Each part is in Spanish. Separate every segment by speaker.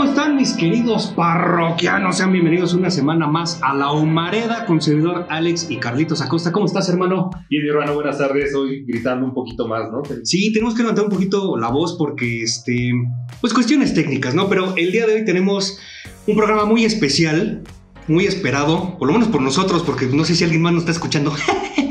Speaker 1: ¿Cómo están mis queridos parroquianos? Sean bienvenidos una semana más a La Humareda con servidor Alex y Carlitos Acosta. ¿Cómo estás, hermano?
Speaker 2: Bien, hermano, buenas tardes. Hoy gritando un poquito más, ¿no?
Speaker 1: Sí, tenemos que levantar un poquito la voz porque, este, pues cuestiones técnicas, ¿no? Pero el día de hoy tenemos un programa muy especial, muy esperado, por lo menos por nosotros, porque no sé si alguien más nos está escuchando.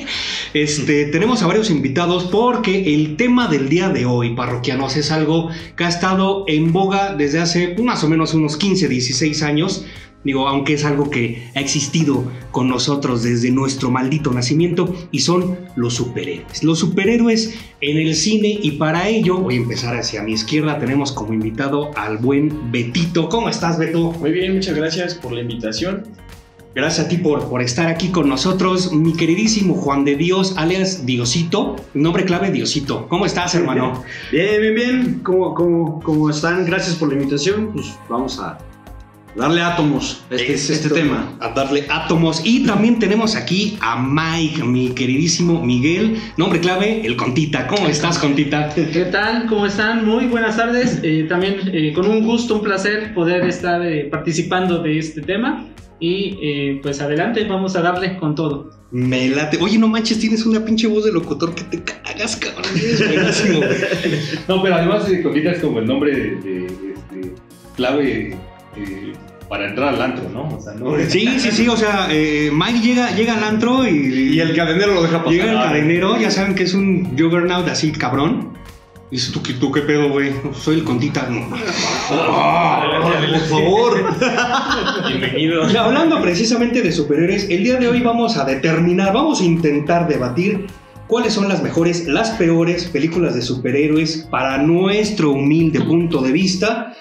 Speaker 1: Este, tenemos a varios invitados porque el tema del día de hoy, parroquianos, es algo que ha estado en boga desde hace más o menos unos 15, 16 años. Digo, aunque es algo que ha existido con nosotros desde nuestro maldito nacimiento y son los superhéroes. Los superhéroes en el cine y para ello voy a empezar hacia mi izquierda. Tenemos como invitado al buen Betito. ¿Cómo estás, Beto?
Speaker 3: Muy bien, muchas gracias por la invitación.
Speaker 1: Gracias a ti por, por estar aquí con nosotros, mi queridísimo Juan de Dios, alias Diosito, nombre clave Diosito. ¿Cómo estás, hermano?
Speaker 4: Bien, bien, bien. ¿Cómo, cómo, cómo están? Gracias por la invitación. Pues vamos a darle átomos a este,
Speaker 1: Es
Speaker 4: este tema.
Speaker 1: A darle átomos. Y también tenemos aquí a Mike, mi queridísimo Miguel, nombre clave, el Contita. ¿Cómo estás, Contita?
Speaker 5: ¿Qué tal? ¿Cómo están? Muy buenas tardes. Eh, también eh, con un gusto, un placer poder estar eh, participando de este tema. Y eh, pues adelante, vamos a darle con todo.
Speaker 1: Me late. Oye, no manches, tienes una pinche voz de locutor que te cagas, cabrón. Eres buenísimo.
Speaker 2: No, pero además Coquita es como el nombre de, de, clave eh, para entrar al antro, ¿no? O sea, no.
Speaker 1: Sí, sí, sí. O sea, eh, Mike llega, llega al antro y,
Speaker 4: Y el cadenero lo deja pasar.
Speaker 1: Llega el cadenero, ya saben que es un juggernaut así, cabrón. Dice, ¿tú, qué- ¿tú qué pedo, güey? Soy el Contita. No. Ah, por favor.
Speaker 3: Bienvenido.
Speaker 1: Y hablando precisamente de superhéroes, el día de hoy vamos a determinar, vamos a intentar debatir cuáles son las mejores, las peores películas de superhéroes para nuestro humilde punto de vista.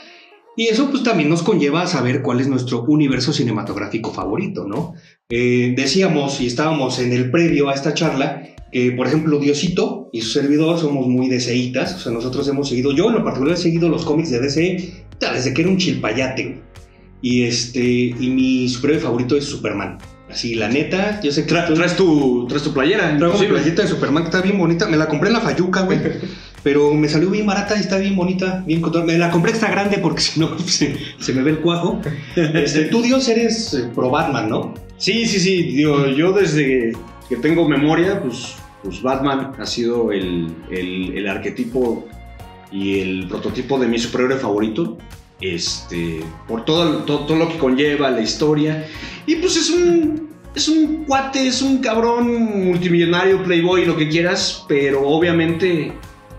Speaker 1: Y eso pues también nos conlleva a saber cuál es nuestro universo cinematográfico favorito, ¿no? Eh, decíamos y estábamos en el previo a esta charla que, por ejemplo, Diosito y su servidor somos muy DCitas, o sea, nosotros hemos seguido, yo en lo particular he seguido los cómics de DC desde que era un chilpayate, güey. Y este, y mi superhéroe favorito es Superman. Así, la neta, yo sé que
Speaker 4: Tra- traes, tu, traes tu playera.
Speaker 1: traigo mi playita de Superman que está bien bonita. Me la compré en la Fayuca, güey. Pero me salió bien barata y está bien bonita, bien. Me la compré extra grande porque si no se, se me ve el cuajo. Este, tú, Dios, eres eh, pro Batman, ¿no?
Speaker 4: Sí, sí, sí. Digo, yo desde que tengo memoria, pues, pues Batman ha sido el, el, arquetipo y el prototipo de mi superhéroe favorito. Este, por todo, todo, lo que conlleva la historia. Y pues es un, es un cuate, es un cabrón multimillonario, playboy, lo que quieras, pero obviamente,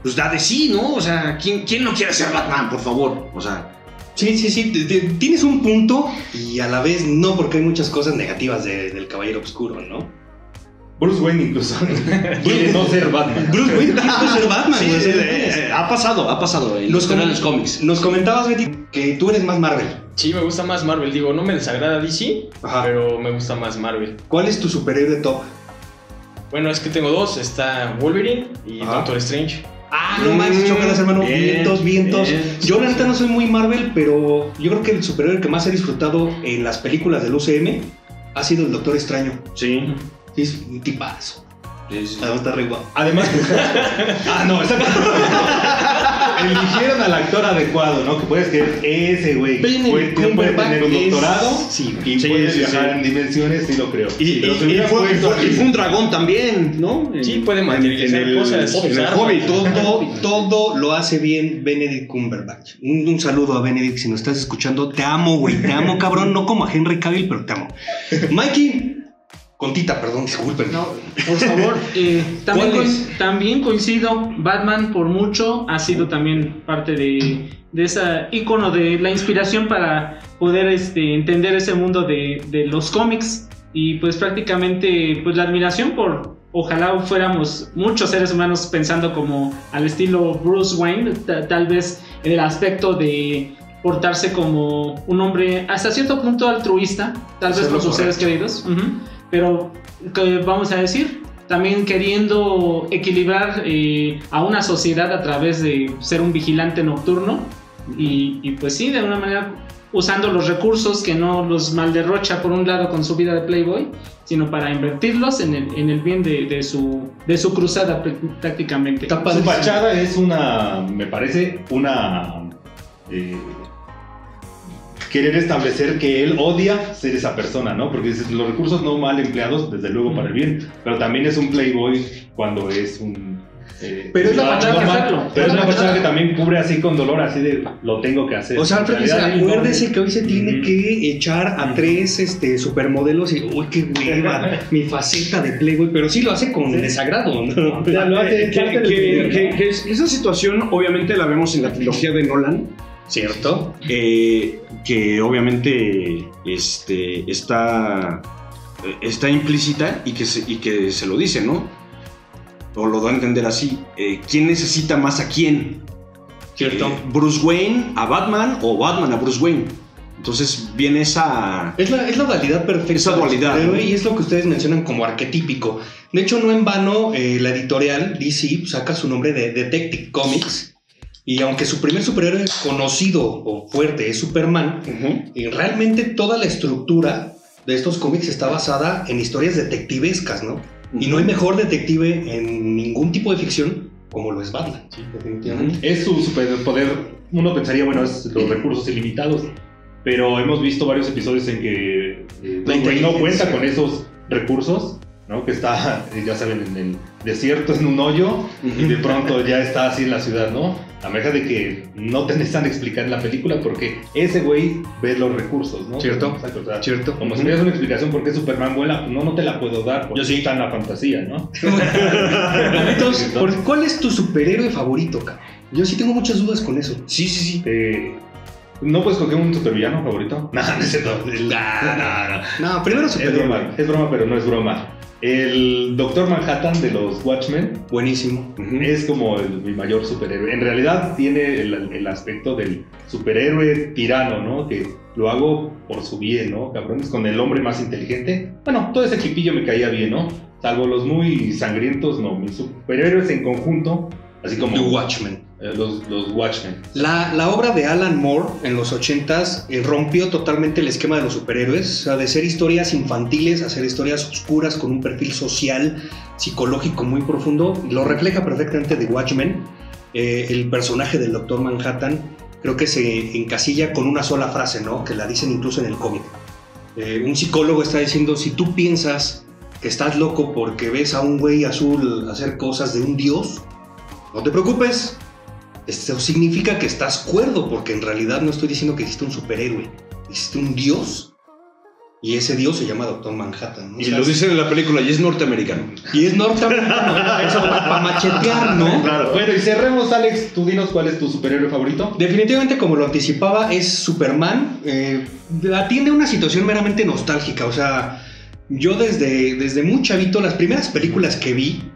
Speaker 4: pues da de sí, ¿no? O sea, ¿quién, quién no quiere ser Batman, por favor? O sea,
Speaker 1: Sí, sí, sí. Tienes un punto y a la vez no, porque hay muchas cosas negativas de- del Caballero Oscuro, ¿no?
Speaker 2: Bruce Wayne incluso quiere no ser Batman.
Speaker 1: Bruce Wayne quiere ser Batman,
Speaker 4: sí, eh, eh, ha pasado, ha pasado en
Speaker 1: Los com-
Speaker 4: los cómics.
Speaker 1: Nos comentabas, Betty, que tú eres más Marvel.
Speaker 3: Sí, me gusta más Marvel. Digo, no me desagrada DC,
Speaker 1: Ajá.
Speaker 3: pero me gusta más Marvel.
Speaker 1: ¿Cuál es tu superhéroe top?
Speaker 3: Bueno, es que tengo dos. Está Wolverine y
Speaker 1: Ajá.
Speaker 3: Doctor Strange.
Speaker 1: Ah, no
Speaker 4: Mm,
Speaker 1: manches, chócalas, hermano.
Speaker 4: bien,
Speaker 1: vientos, vientos.
Speaker 4: bien.
Speaker 1: Yo, la neta, no soy muy Marvel, pero yo creo que el superhéroe que más he disfrutado en las películas del UCM ha sido el Doctor Extraño.
Speaker 4: Sí.
Speaker 1: Es un tipazo.
Speaker 4: sí, sí.
Speaker 1: Además, está re guapo.
Speaker 2: Además, ah, no, está Eligieron al actor adecuado, ¿no? Que puedes creer ese güey.
Speaker 1: Benedict
Speaker 2: Puede, puede
Speaker 1: Cumberbatch
Speaker 2: tener un
Speaker 1: es-
Speaker 2: doctorado
Speaker 1: Sí,
Speaker 2: y
Speaker 4: sí,
Speaker 2: puede
Speaker 4: sí,
Speaker 2: viajar
Speaker 4: sí.
Speaker 2: en dimensiones, sí lo creo.
Speaker 4: Y, y- y
Speaker 2: hubiera
Speaker 4: fue, fue- y un dragón también, ¿no?
Speaker 3: Sí, puede materializar
Speaker 4: en
Speaker 3: cosas.
Speaker 4: En el.
Speaker 1: Todo, todo lo hace bien Benedict Cumberbatch. Un, un saludo a Benedict si nos estás escuchando. Te amo, güey. Te amo, cabrón. No como a Henry Cavill, pero te amo. Mikey. Contita, perdón, disculpen.
Speaker 5: No, por favor. eh, también, también coincido, Batman por mucho ha sido también parte de, de esa icono de la inspiración para poder este, entender ese mundo de, de los cómics y pues prácticamente pues la admiración por ojalá fuéramos muchos seres humanos pensando como al estilo Bruce Wayne, ta- tal vez en el aspecto de portarse como un hombre hasta cierto punto altruista, tal vez con sus seres queridos, ujú, pero que vamos a decir, también queriendo equilibrar eh, a una sociedad a través de ser un vigilante nocturno y, y pues sí, de alguna manera usando los recursos que no los malderrocha por un lado con su vida de Playboy, sino para invertirlos en el, en el bien de, de su, de su cruzada pr- prácticamente.
Speaker 2: Su fachada es una, me parece, una eh, querer establecer que él odia ser esa persona, ¿no? Porque dices, los recursos no mal empleados, desde luego para el bien, pero también es un playboy cuando es un... eh,
Speaker 1: Pero es la fachada
Speaker 2: no
Speaker 1: hacerlo.
Speaker 2: Pero
Speaker 1: Es
Speaker 2: una
Speaker 1: fachada.
Speaker 2: que también cubre así con dolor, así de lo tengo que hacer.
Speaker 1: O sea, Alfred dice, acuérdese que hoy se tiene
Speaker 2: Ujú.
Speaker 1: que echar a
Speaker 2: Ujú.
Speaker 1: tres este, supermodelos y, uy, qué hueva, mi faceta de Playboy, pero sí lo hace con desagrado, ¿no?
Speaker 2: Ya lo hace,
Speaker 4: Que-
Speaker 2: parte del
Speaker 4: que-
Speaker 2: video,
Speaker 4: que-
Speaker 2: ¿no?
Speaker 4: que es- esa situación obviamente la vemos en la trilogía de Nolan,
Speaker 1: ¿Cierto?
Speaker 4: eh, que obviamente este, está, está implícita y que, se, y que se lo dice, ¿no? O lo da a entender así. eh, ¿Quién necesita más a quién?
Speaker 1: ¿Cierto?
Speaker 4: Eh, ¿Bruce Wayne a Batman o Batman a Bruce Wayne? Entonces viene esa...
Speaker 1: Es la, es la dualidad perfecta.
Speaker 4: Esa dualidad.
Speaker 1: Y es lo que ustedes mencionan como arquetípico. De hecho, no en vano, eh, la editorial DC saca su nombre de Detective Comics. Y aunque su primer superhéroe conocido o fuerte es Superman, eh, realmente toda la estructura de estos cómics está basada en historias detectivescas, ¿no? Y no hay mejor detective en ningún tipo de ficción como lo es Batman. Sí, definitivamente.
Speaker 2: Es su superpoder. Uno pensaría, bueno, es los recursos ilimitados. Pero hemos visto varios episodios en que eh, no cuenta con esos recursos, ¿no? Que está, eh, ya saben, en el desierto, en un hoyo, y de pronto ya está así en la ciudad, ¿no? A menos de que no te necesitan explicar en la película porque ese güey ve los recursos, ¿no?
Speaker 1: Cierto.
Speaker 2: Exacto, o sea,
Speaker 1: ¿Cierto?
Speaker 2: Como si me das una explicación por qué Superman vuela, no, no te la puedo dar, porque
Speaker 1: Yo sí.
Speaker 2: está en la fantasía, ¿no?
Speaker 1: Entonces, ¿por- ¿cuál es tu superhéroe favorito, cabrón? Yo sí tengo muchas dudas con eso.
Speaker 4: Sí, sí, sí.
Speaker 2: Eh, ¿No puedes coger un supervillano favorito? No, no es cierto.
Speaker 1: No, no, no. No, primero
Speaker 2: Es
Speaker 1: superhéroe.
Speaker 2: broma, es broma, pero no es broma. El Doctor Manhattan de los Watchmen
Speaker 1: Buenísimo.
Speaker 2: es como el- mi mayor superhéroe. En realidad tiene el, el aspecto del superhéroe tirano, ¿no? Que lo hago por su bien, ¿no? Cabrones, con el hombre más inteligente. Bueno, todo ese equipillo me caía bien, ¿no? Salvo los muy sangrientos, no. Mis superhéroes en conjunto, así como
Speaker 1: The Watchmen.
Speaker 2: Eh, los, los Watchmen.
Speaker 1: La, la obra de Alan Moore en los 80s eh, rompió totalmente el esquema de los superhéroes, o sea, de ser historias infantiles a ser historias oscuras con un perfil social, psicológico muy profundo. Lo refleja perfectamente The Watchmen. Eh, el personaje del Doctor Manhattan creo que se encasilla con una sola frase, ¿no? Que la dicen incluso en el cómic. Eh, un psicólogo está diciendo, si tú piensas que estás loco porque ves a un güey azul hacer cosas de un dios, no te preocupes, esto significa que estás cuerdo, porque en realidad no estoy diciendo que existe un superhéroe, existe un dios. Y ese dios se llama Doctor Manhattan. ¿no?
Speaker 4: Y lo dicen en la película y es norteamericano.
Speaker 1: Y es norteamericano. Eso para machetear, ¿no?
Speaker 2: Claro. Bueno, y cerremos, Alex. Tú dinos cuál es tu superhéroe favorito.
Speaker 1: Definitivamente, como lo anticipaba, es Superman. Eh, atiende una situación meramente nostálgica. O sea, yo desde, desde muy chavito, las primeras películas que vi,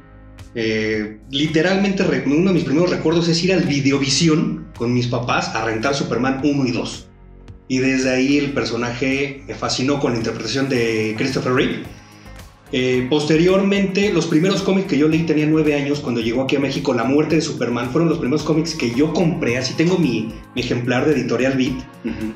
Speaker 1: eh, literalmente uno de mis primeros recuerdos es ir al Videovisión con mis papás a rentar Superman 1 y 2. Y desde ahí el personaje me fascinó con la interpretación de Christopher Reeve. Eh, posteriormente, los primeros cómics que yo leí tenía nueve años cuando llegó aquí a México La muerte de Superman. Fueron los primeros cómics que yo compré. Así tengo mi, mi ejemplar de Editorial Beat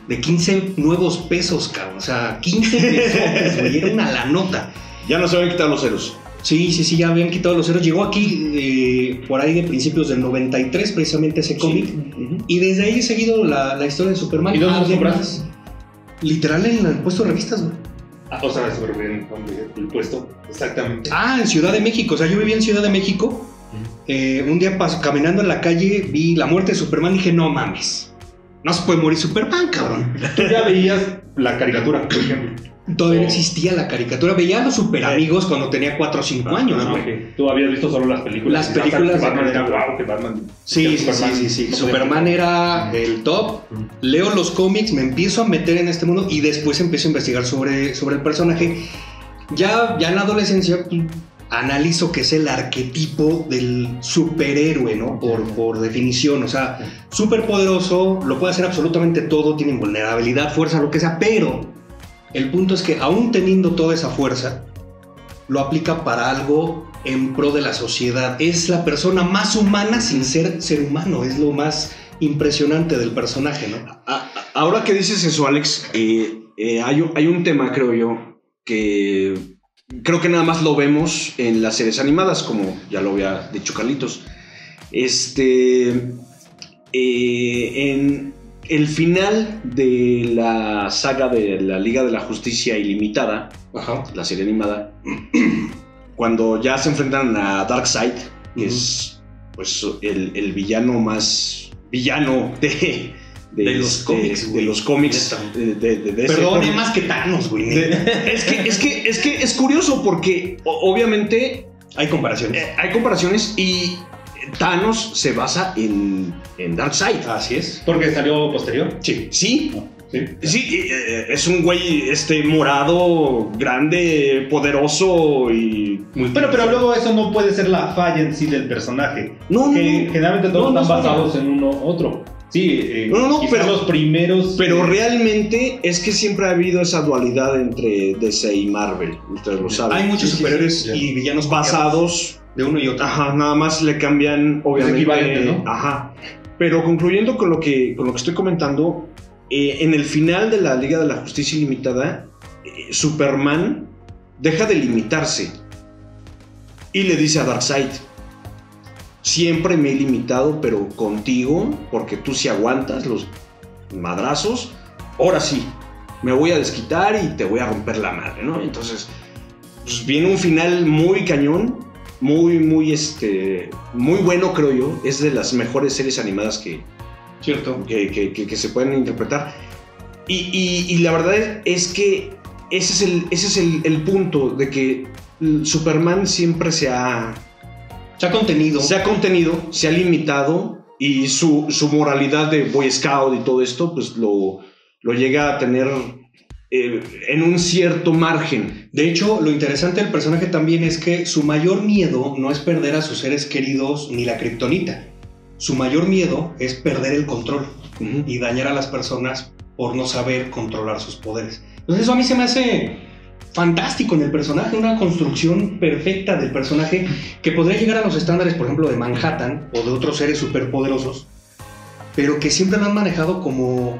Speaker 1: de 15 nuevos pesos, cabrón. O sea, 15 pesos, güey. Era una la nota.
Speaker 4: Ya no se habían quitado los ceros.
Speaker 1: Sí, sí, sí, ya habían quitado los ceros. Llegó aquí eh, por ahí de principios del 93, precisamente ese cómic. Y desde ahí he seguido la, la historia de Superman.
Speaker 2: ¿Y dónde los compraste?
Speaker 1: Literal en el puesto de revistas, güey.
Speaker 2: Ah, o sea, súper bien, el puesto. Exactamente.
Speaker 1: Ah, en Ciudad de México. O sea, yo vivía en Ciudad de México. Eh, un día pas- caminando en la calle vi la muerte de Superman y dije, no mames. No se puede morir Superman, cabrón.
Speaker 2: Tú ya veías la caricatura, por ejemplo.
Speaker 1: Todavía no
Speaker 2: Oh.
Speaker 1: existía la caricatura. Veía a los super amigos cuando tenía 4 o 5 años,
Speaker 2: Ah,
Speaker 1: güey.
Speaker 2: ok. Tú habías visto solo las películas.
Speaker 1: Las películas
Speaker 2: Que Batman
Speaker 1: de-
Speaker 2: era guau, que Batman.
Speaker 1: Sí, sí, sí,
Speaker 2: Superman-
Speaker 1: sí, sí.
Speaker 2: ¿cómo
Speaker 1: Superman era el top. Leo los cómics, me empiezo a meter en este mundo y después empiezo a investigar sobre, sobre el personaje. Ya, ya en la adolescencia pues, analizo que es el arquetipo del superhéroe, ¿no? Por, por definición. O sea, súper poderoso, lo puede hacer absolutamente todo, tiene invulnerabilidad, fuerza, lo que sea, pero el punto es que aún teniendo toda esa fuerza, lo aplica para algo en pro de la sociedad. Es la persona más humana sin ser ser humano, es lo más impresionante del personaje, ¿no?
Speaker 4: Ahora que dices eso, Alex, eh, eh, hay, un- hay un tema, creo yo, que creo que nada más lo vemos en las series animadas, como ya lo había dicho Carlitos. Este. eh, en, el final de la saga de la Liga de la Justicia Ilimitada,
Speaker 1: Ajá.
Speaker 4: la serie animada, cuando ya se enfrentan a Darkseid, que es pues el, el villano más villano de,
Speaker 1: De los
Speaker 4: este,
Speaker 1: cómics,
Speaker 4: de los cómics
Speaker 1: Neta.
Speaker 4: de, de- de DC.
Speaker 1: Perdón,
Speaker 4: Porque-
Speaker 1: es más que Thanos, güey.
Speaker 4: es, que, es, que, es que es curioso porque obviamente
Speaker 1: Hay comparaciones.
Speaker 4: eh, hay comparaciones y Thanos se basa en, en Darkseid.
Speaker 1: Así es.
Speaker 2: Porque salió posterior.
Speaker 1: Sí.
Speaker 4: Sí,
Speaker 2: Sí.
Speaker 4: sí, eh, es un güey este, morado, grande, poderoso y...
Speaker 2: Pero, pero luego eso no puede ser la falla en sí del personaje.
Speaker 4: No, no,
Speaker 2: que
Speaker 4: no.
Speaker 2: generalmente todos
Speaker 4: No,
Speaker 2: están basados en uno otro. Sí, eh,
Speaker 4: No, no, pero-
Speaker 2: los primeros.
Speaker 4: Pero
Speaker 2: eh,
Speaker 4: realmente es que siempre ha habido esa dualidad entre DC y Marvel, ustedes lo saben.
Speaker 1: Hay muchos
Speaker 2: sí, sí,
Speaker 1: superhéroes
Speaker 2: sí.
Speaker 1: y villanos
Speaker 4: basados
Speaker 1: de uno y otro.
Speaker 4: Ajá, nada más le cambian, obviamente.
Speaker 2: equivalente, ¿no?
Speaker 4: Ajá. Pero concluyendo con lo que, con lo que estoy comentando, eh, en el final de la Liga de la Justicia Ilimitada, eh, Superman deja de limitarse y le dice a Darkseid: Siempre me he limitado, pero contigo, porque tú sí aguantas los madrazos, ahora sí, me voy a desquitar y te voy a romper la madre, ¿no? Entonces, pues viene un final muy cañón, muy, muy, este, muy bueno, creo yo. Es de las mejores series animadas que,
Speaker 1: Cierto.
Speaker 4: que, que- que- que se pueden interpretar. Y, y- y la verdad es que ese es el, ese es el, el punto de que Superman siempre se ha,
Speaker 1: Se ha contenido.
Speaker 4: se ha contenido, se ha limitado y su, su moralidad de Boy Scout y todo esto, pues lo, lo llega a tener eh, en un cierto margen.
Speaker 1: De hecho, lo interesante del personaje también es que su mayor miedo no es perder a sus seres queridos ni la kriptonita. Su mayor miedo es perder el control y dañar a las personas por no saber controlar sus poderes. Entonces eso a mí se me hace fantástico en el personaje, una construcción perfecta del personaje que podría llegar a los estándares, por ejemplo, de Manhattan o de otros seres superpoderosos, pero que siempre lo han manejado como,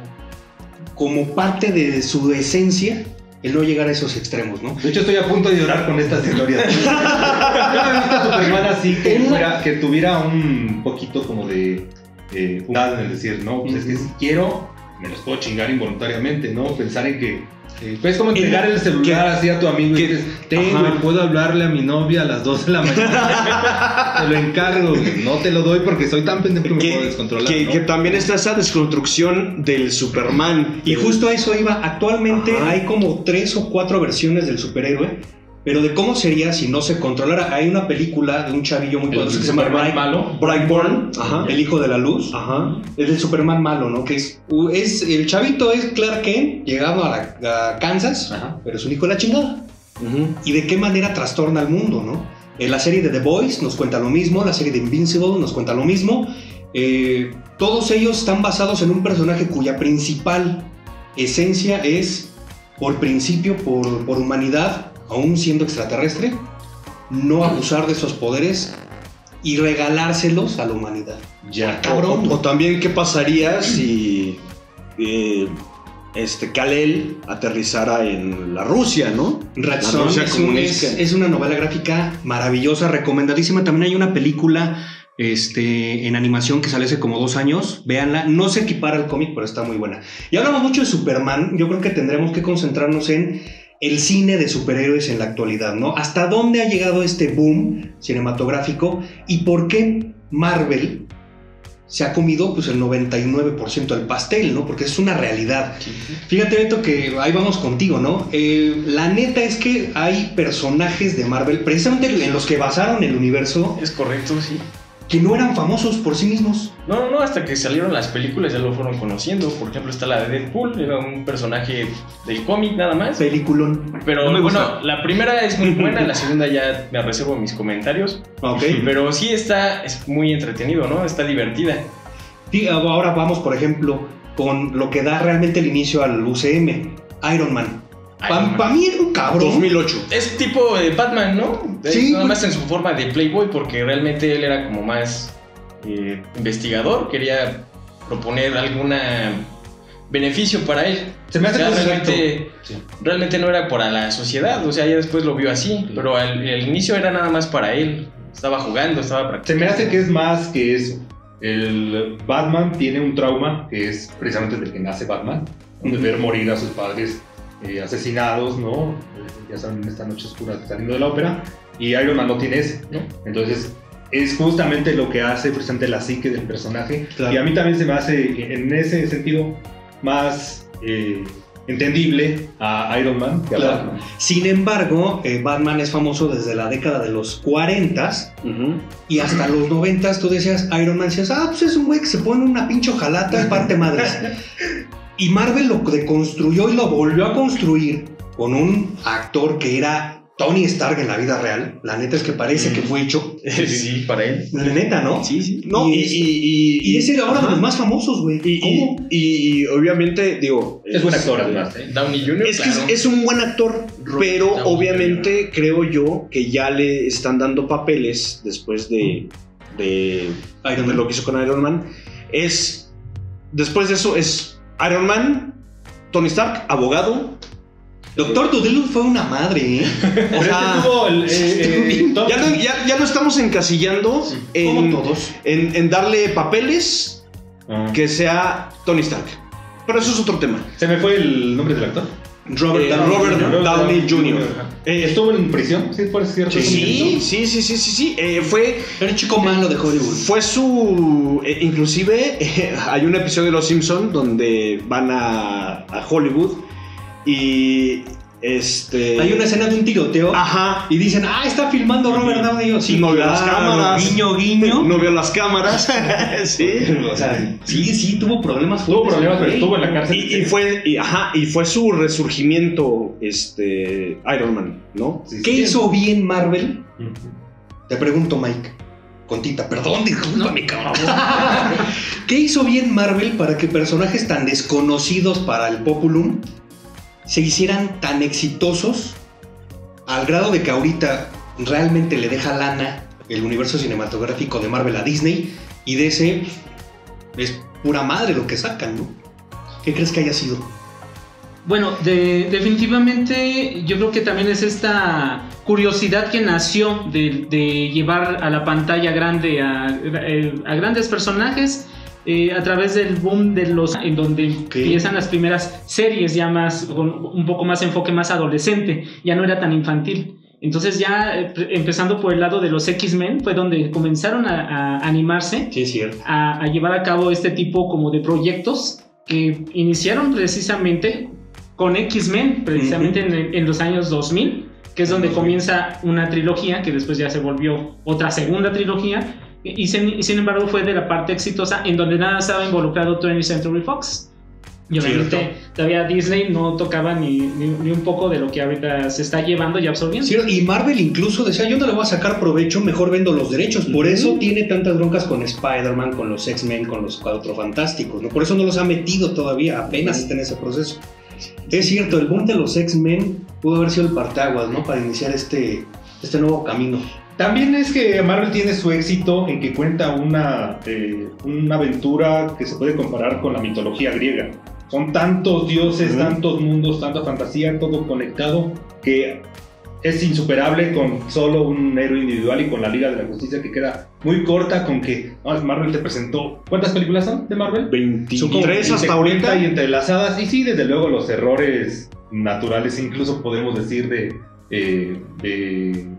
Speaker 1: como parte de su esencia el no llegar a esos extremos, ¿no?
Speaker 2: De hecho, estoy a punto de llorar con estas historias. Yo no he visto a Superman así que, fuera- tuviera un poquito como de eh, humildad en el decir, no, pues es que si quiero, me los puedo chingar involuntariamente, ¿no? Pensar en que. eh, pues como entregar
Speaker 4: En-
Speaker 2: el celular así a tu amigo y
Speaker 4: que-
Speaker 2: dices, tengo,
Speaker 4: Ajá.
Speaker 2: puedo hablarle a mi novia a las 2 de la mañana. te lo encargo, no te lo doy porque soy tan pendejo que me puedo
Speaker 4: Que,
Speaker 2: descontrolar.
Speaker 4: que-
Speaker 2: ¿no?
Speaker 4: que también está esa desconstrucción del Superman.
Speaker 1: Y justo a eso iba. Actualmente
Speaker 4: Ajá.
Speaker 1: hay como tres o cuatro versiones del superhéroe, pero de cómo sería si no se controlara. Hay una película de un chavillo muy poderoso que se llama
Speaker 2: Superman
Speaker 1: Bright,
Speaker 2: malo.
Speaker 4: Brightburn. Ajá.
Speaker 1: el hijo de la luz.
Speaker 4: Ajá.
Speaker 1: Es el Superman malo, ¿no? Que es, el chavito es Clark Kent llegando a, la- a Kansas,
Speaker 2: Ajá.
Speaker 1: pero es un hijo de la chingada. Y de qué manera trastorna al mundo, ¿no? En la serie de The Boys nos cuenta lo mismo, la serie de Invincible nos cuenta lo mismo. Eh, todos ellos están basados en un personaje cuya principal esencia es, por principio, por, por humanidad, aún siendo extraterrestre, no abusar de esos poderes y regalárselos a la humanidad.
Speaker 2: Ya.
Speaker 1: Cabrón.
Speaker 4: O, o también, ¿qué pasaría si eh, este Kal-El aterrizara en la Rusia, no? La Rusia
Speaker 1: es, un- es- es una novela gráfica maravillosa, recomendadísima. También hay una película este, en animación que sale hace como dos años. Véanla. No se equipara al cómic, pero está muy buena. Y hablamos mucho de Superman. Yo creo que tendremos que concentrarnos en el cine de superhéroes en la actualidad, ¿no? ¿Hasta dónde ha llegado este boom cinematográfico y por qué Marvel se ha comido pues el 99% del pastel, ¿no? Porque es una realidad. Fíjate, Beto, que ahí vamos contigo, ¿no? Eh, la neta es que hay personajes de Marvel, precisamente en los que basaron el universo,
Speaker 3: Es correcto, sí.
Speaker 1: Que no eran famosos por sí mismos.
Speaker 3: No, no, no, hasta que salieron las películas ya lo fueron conociendo. Por ejemplo, está la de Deadpool, era un personaje del cómic nada más.
Speaker 1: Peliculón.
Speaker 3: Pero
Speaker 1: No me
Speaker 3: bueno,
Speaker 1: gusta.
Speaker 3: la primera es muy buena, la segunda ya me reservo mis comentarios.
Speaker 1: Ok.
Speaker 3: Pero sí está, es muy entretenido, ¿no? Está divertida.
Speaker 1: Y ahora vamos, por ejemplo, con lo que da realmente el inicio al UCM, Iron Man. Para mí era un cabrón.
Speaker 4: 2008.
Speaker 3: Es tipo de Batman, ¿no? Es
Speaker 1: Sí,
Speaker 3: Nada más en su forma de Playboy, porque realmente él era como más eh, investigador, quería proponer algún beneficio para él.
Speaker 2: Se me hace
Speaker 3: O sea, realmente,
Speaker 2: Sí.
Speaker 3: realmente no era para la sociedad, o sea, ya después lo vio así, pero al, al inicio era nada más para él. Estaba jugando, estaba
Speaker 2: Se
Speaker 3: practicando.
Speaker 2: me hace que es más que eso. el Batman tiene un trauma que es precisamente del que nace Batman, de ver morir a sus padres eh, asesinados, ¿no? Ya saben, en esta noche oscura saliendo de la ópera, y Iron Man no tiene ese, ¿no? Entonces, es justamente lo que hace presente la psique del personaje,
Speaker 1: Claro.
Speaker 2: y a mí también se me hace, en ese sentido, más eh, entendible a Iron Man que a
Speaker 1: Claro.
Speaker 2: Batman.
Speaker 1: Sin embargo, eh, Batman es famoso desde la década de los 40
Speaker 4: Ujú.
Speaker 1: y hasta los 90 tú decías Iron Man, decías, ah, pues es un güey que se pone una pinche hojalata y parte madres. y Marvel lo deconstruyó y lo volvió a construir con un actor que era Tony Stark en la vida real. La neta es que parece que fue hecho.
Speaker 3: sí, para él.
Speaker 1: La neta, ¿no?
Speaker 4: Sí, sí.
Speaker 1: No,
Speaker 4: y,
Speaker 1: y-
Speaker 4: y, y,
Speaker 1: Y es el ahora de los más famosos, güey.
Speaker 4: Y,
Speaker 1: ¿Cómo?
Speaker 4: y- y obviamente, digo.
Speaker 2: Es buen actor,
Speaker 4: este,
Speaker 2: además, ¿eh?
Speaker 3: Downey Jr.
Speaker 4: Es que es,
Speaker 3: claro.
Speaker 4: es un buen actor,
Speaker 3: Robert
Speaker 4: pero
Speaker 3: Downey
Speaker 4: obviamente creo yo que ya le están dando papeles después de, de,
Speaker 1: Iron
Speaker 4: de
Speaker 1: Man.
Speaker 4: lo que hizo con Iron Man. Es. Después de eso es Iron Man, Tony Stark, abogado.
Speaker 1: Doctor Dolittle fue una madre, ¿eh? O sea,
Speaker 2: este eh, eh,
Speaker 4: Ya no, ya, ya no estamos encasillando
Speaker 1: como
Speaker 4: en,
Speaker 1: todos.
Speaker 4: en, en darle papeles
Speaker 2: Ah.
Speaker 4: que sea Tony Stark. Pero eso es otro tema.
Speaker 2: Se me fue el nombre del actor.
Speaker 1: Robert
Speaker 4: Eh,
Speaker 1: Downey
Speaker 4: Robert
Speaker 1: Jr.
Speaker 4: Downey Jr.
Speaker 2: Eh, ¿Estuvo en prisión? Sí, por cierto.
Speaker 4: Sí, sí, sí, sí, sí, sí. Eh, fue,
Speaker 1: Era el chico malo de Hollywood.
Speaker 4: Fue su. eh, inclusive eh, hay un episodio de Los Simpson donde van a, a Hollywood y este.
Speaker 1: Hay una escena de un tiroteo
Speaker 4: Ajá.
Speaker 1: y dicen, ah, está filmando Robert Downey. Sí,
Speaker 4: no vio las cámaras.
Speaker 1: Guiño, guiño.
Speaker 4: No vio las cámaras. sí.
Speaker 1: O sea, sí, sí, tuvo problemas.
Speaker 2: Tuvo problemas, pero estuvo en la cárcel.
Speaker 4: Y, y fue, y, ajá, y fue su resurgimiento, este, Iron Man, ¿no?
Speaker 2: Sí, sí,
Speaker 1: ¿Qué
Speaker 2: sí.
Speaker 1: hizo bien Marvel? Te pregunto, Mike. Con tinta, perdón, discúlpame, cabrón. ¿Qué hizo bien Marvel para que personajes tan desconocidos para el populum se hicieran tan exitosos al grado de que ahorita realmente le deja lana el universo cinematográfico de Marvel a Disney y de ese es pura madre lo que sacan, ¿no? ¿Qué crees que haya sido?
Speaker 5: Bueno, de- definitivamente yo creo que también es esta curiosidad que nació de, llevar a la pantalla grande a, eh, a grandes personajes eh, a través del boom de los en donde empiezan las primeras series ya más con un poco más enfoque más adolescente, ya no era tan infantil. Entonces ya eh, empezando por el lado de los X-Men fue donde comenzaron a- a animarse
Speaker 1: Sí,
Speaker 5: a, a llevar a cabo este tipo como de proyectos que iniciaron precisamente con X-Men, precisamente en, en los años 2000, que es donde comienza una trilogía que después ya se volvió otra segunda trilogía, y, sin, sin embargo fue de la parte exitosa en donde nada estaba involucrado 20th Century Fox. Y obviamente
Speaker 1: Cierto.
Speaker 5: todavía Disney no tocaba ni, ni, ni un poco de lo que ahorita se está llevando y absorbiendo.
Speaker 1: Y Marvel incluso decía, yo no le voy a sacar provecho, mejor vendo los derechos. Por eso tiene tantas broncas con Spider-Man, con los X-Men, con los Cuatro Fantásticos. ¿no? Por eso no los ha metido todavía, apenas está en ese proceso. Es cierto, el boom de los X-Men pudo haber sido el parteaguas, ¿no? Para iniciar este, este nuevo camino.
Speaker 2: También es que Marvel tiene su éxito en que cuenta una, eh, una aventura que se puede comparar con la mitología griega. Son tantos dioses, tantos mundos, tanta fantasía, todo conectado, que es insuperable con solo un héroe individual y con la Liga de la Justicia que queda muy corta con que ah, Marvel te presentó... ¿Cuántas películas son de Marvel?
Speaker 4: 23 hasta ahorita.
Speaker 2: y entrelazadas. Y sí, desde luego los errores naturales, incluso podemos decir de, eh, de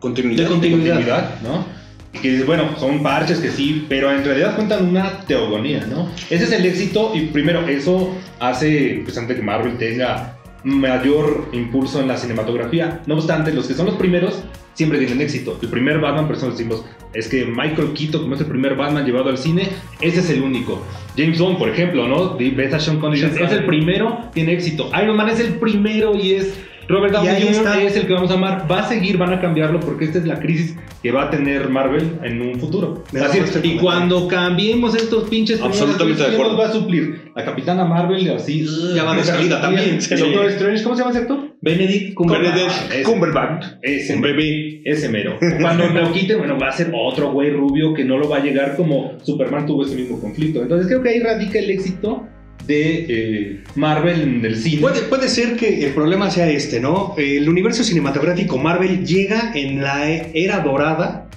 Speaker 4: Continuidad.
Speaker 1: De continuidad.
Speaker 2: continuidad, ¿no? Y que dices, bueno, son parches que sí, pero en realidad cuentan una teogonía, ¿no? Ese es el éxito y primero eso hace precisamente que Marvel tenga mayor impulso en la cinematografía. No obstante, los que son los primeros siempre tienen éxito. El primer Batman, por eso decimos, es que Michael Keaton, como es el primer Batman llevado al cine, ese es el único. James Bond, por ejemplo, ¿no? De Beth a Sean Connery, es el primero, tiene éxito. Iron Man es el primero y es Robert Downey Jr.
Speaker 1: está.
Speaker 2: es el que vamos a amar. Va a seguir, van a cambiarlo porque esta es la crisis que va a tener Marvel en un futuro. Es. Y cuando cambiemos estos pinches
Speaker 4: Absolutamente de
Speaker 2: ¿quién
Speaker 4: acuerdo.
Speaker 2: nos va a suplir? La Capitana Marvel, así.
Speaker 1: Ya va de salida también.
Speaker 2: El Doctor Strange, ¿cómo se llama ese actor?
Speaker 1: Benedict
Speaker 4: Benedict
Speaker 2: ese.
Speaker 4: Cumberbatch.
Speaker 2: Ese,
Speaker 4: Un bebé.
Speaker 2: ese mero. Cuando lo quiten, bueno, va a ser otro güey rubio que no lo va a llegar como Superman tuvo ese mismo conflicto. Entonces creo que ahí radica el éxito de eh, Marvel en el cine.
Speaker 1: Puede, puede ser que el problema sea este, ¿no? El universo cinematográfico Marvel llega en la era dorada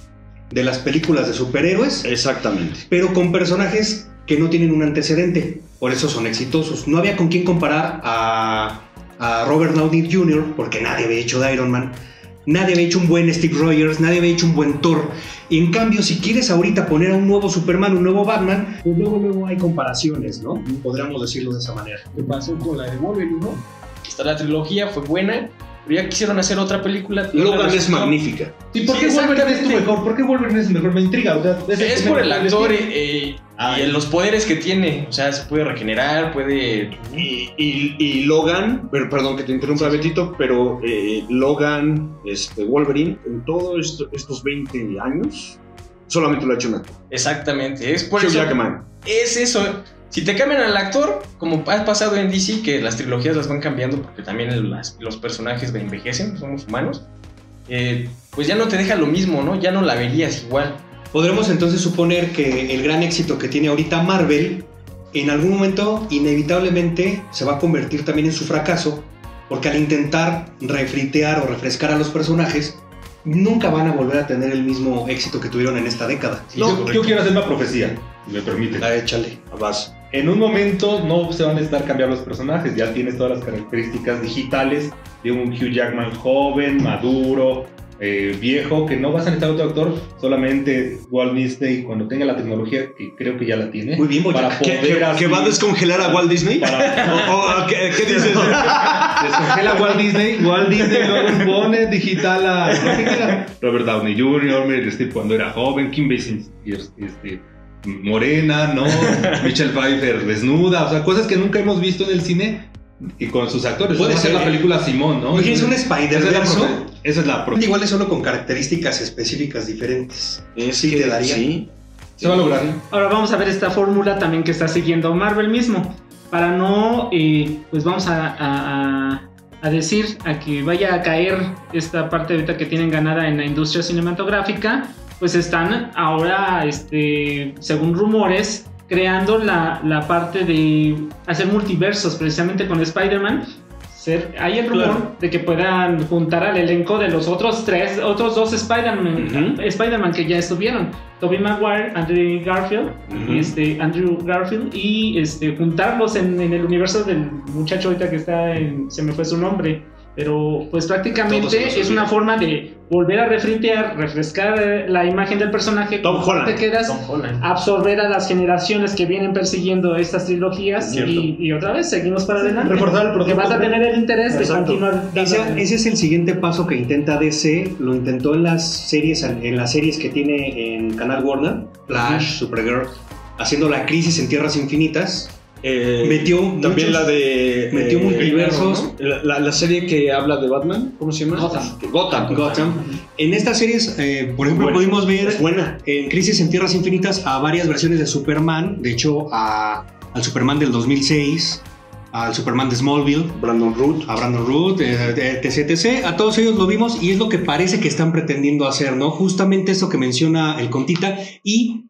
Speaker 1: de las películas de superhéroes,
Speaker 4: Exactamente.
Speaker 1: pero con personajes que no tienen un antecedente. Por eso son exitosos. No había con quién comparar a, a Robert Downey Jr., porque nadie había hecho de Iron Man. Nadie había hecho un buen Steve Rogers, nadie había hecho un buen Thor. Y en cambio, si quieres ahorita poner a un nuevo Superman, un nuevo Batman, pues luego, luego hay comparaciones, ¿no? Podríamos decirlo de esa manera.
Speaker 5: ¿Qué pasó con la de Wolverine, no?
Speaker 3: Está la trilogía, fue buena, pero ya quisieron hacer otra película.
Speaker 4: Logan es magnífica.
Speaker 2: ¿Y por
Speaker 3: Sí,
Speaker 2: qué Wolverine es tu mejor? ¿Por qué Wolverine es mejor? Me intriga. O sea,
Speaker 3: Es por el actor eh, eh,
Speaker 2: Ah,
Speaker 3: y en los poderes que tiene. O sea, se puede regenerar, puede.
Speaker 4: Y, y- y Logan, per- perdón que te interrumpa Betito, pero eh, Logan, este, Wolverine, en todos esto- estos 20 años, solamente lo ha hecho un actor.
Speaker 3: Exactamente. Es por
Speaker 4: Hugh
Speaker 3: eso.
Speaker 4: Jackman.
Speaker 3: Es eso. Si te cambian al actor, como ha pasado en DC, que las trilogías las van cambiando porque también el- las- los personajes envejecen, somos humanos, eh, pues ya no te deja lo mismo, ¿no? Ya no la verías igual.
Speaker 1: Podremos entonces suponer que el gran éxito que tiene ahorita Marvel, en algún momento inevitablemente se va a convertir también en su fracaso, porque al intentar refritear o refrescar a los personajes, nunca van a volver a tener el mismo éxito que tuvieron en esta década.
Speaker 2: Y yo, yo quiero hacer una profecía, si me permite.
Speaker 1: Ah, échale.
Speaker 4: Vas.
Speaker 2: En un momento no se van a estar cambiando los personajes, ya tienes todas las características digitales de un Hugh Jackman joven, maduro, eh, viejo, que no vas a necesitar otro actor, solamente Walt Disney cuando tenga la tecnología, que creo que ya la tiene,
Speaker 1: Muy bien,
Speaker 2: para
Speaker 4: ¿Que,
Speaker 2: poder
Speaker 4: que-
Speaker 2: así-
Speaker 4: que va a descongelar a Walt Disney?
Speaker 2: para-
Speaker 4: ¿O- o ¿qué, qué dices?
Speaker 2: Descongela Walt Disney, Walt Disney luego pone digital a. Robert Downey Jr., Meryl Streep cuando era joven, Kim Basinger este, morena, ¿no? Michelle Pfeiffer desnuda, o sea, cosas que nunca hemos visto en el cine y con sus actores.
Speaker 1: Puede
Speaker 2: ser la película Simón, ¿no?
Speaker 1: Es un Spider-Verse.
Speaker 2: profe- Esa es la pro-
Speaker 1: Igual es solo con características específicas diferentes.
Speaker 4: Es
Speaker 1: Sí,
Speaker 4: que-
Speaker 1: te daría.
Speaker 4: Sí.
Speaker 2: Se va a lograr.
Speaker 5: Ahora vamos a ver esta fórmula también que está siguiendo Marvel mismo. Para no, eh, pues vamos a, a- a- a decir a que vaya a caer esta parte ahorita que tienen ganada en la industria cinematográfica, pues están ahora, este, según rumores, creando la, la parte de hacer multiversos, precisamente con Spider-Man. Hay el rumor
Speaker 4: Claro.
Speaker 5: de que puedan juntar al elenco de los otros tres, otros dos Spider-Man, que ya estuvieron. Tobey Maguire, Andrew Garfield, este, Andrew Garfield y este, juntarlos en, en el universo del muchacho ahorita que está en, se me fue su nombre, pero pues prácticamente es una forma de volver a refritear, refrescar eh, la imagen del personaje.
Speaker 4: Tom
Speaker 5: ¿Cómo
Speaker 4: Holland.
Speaker 5: Te quedas
Speaker 3: Tom Holland.
Speaker 5: absorber a las generaciones que vienen persiguiendo estas trilogías y, y otra vez seguimos para adelante.
Speaker 2: Reforzar el
Speaker 5: Porque vas a tener el interés de continuar.
Speaker 1: Ese, ese es el siguiente paso que intenta DC. Lo intentó en las series, en las series que tiene en Canal Warner, Flash, Supergirl, haciendo la crisis en Tierras Infinitas.
Speaker 4: Eh,
Speaker 1: Metió
Speaker 4: también
Speaker 1: muchos-
Speaker 4: la de.
Speaker 1: Metió
Speaker 4: eh,
Speaker 1: multiversos.
Speaker 4: La, la- la serie que habla de Batman, ¿cómo se llama?
Speaker 5: Gotham.
Speaker 4: Gotham.
Speaker 1: Gotham. En estas series, eh, por ejemplo, pudimos ver
Speaker 4: buena.
Speaker 1: en Crisis en Tierras Infinitas a varias versiones de Superman. De hecho, a- al Superman del 2006, al Superman de Smallville,
Speaker 4: Brandon Root.
Speaker 1: a Brandon Root, etc, etc. A todos ellos lo vimos y es lo que parece que están pretendiendo hacer, ¿no? Justamente eso que menciona el Contita y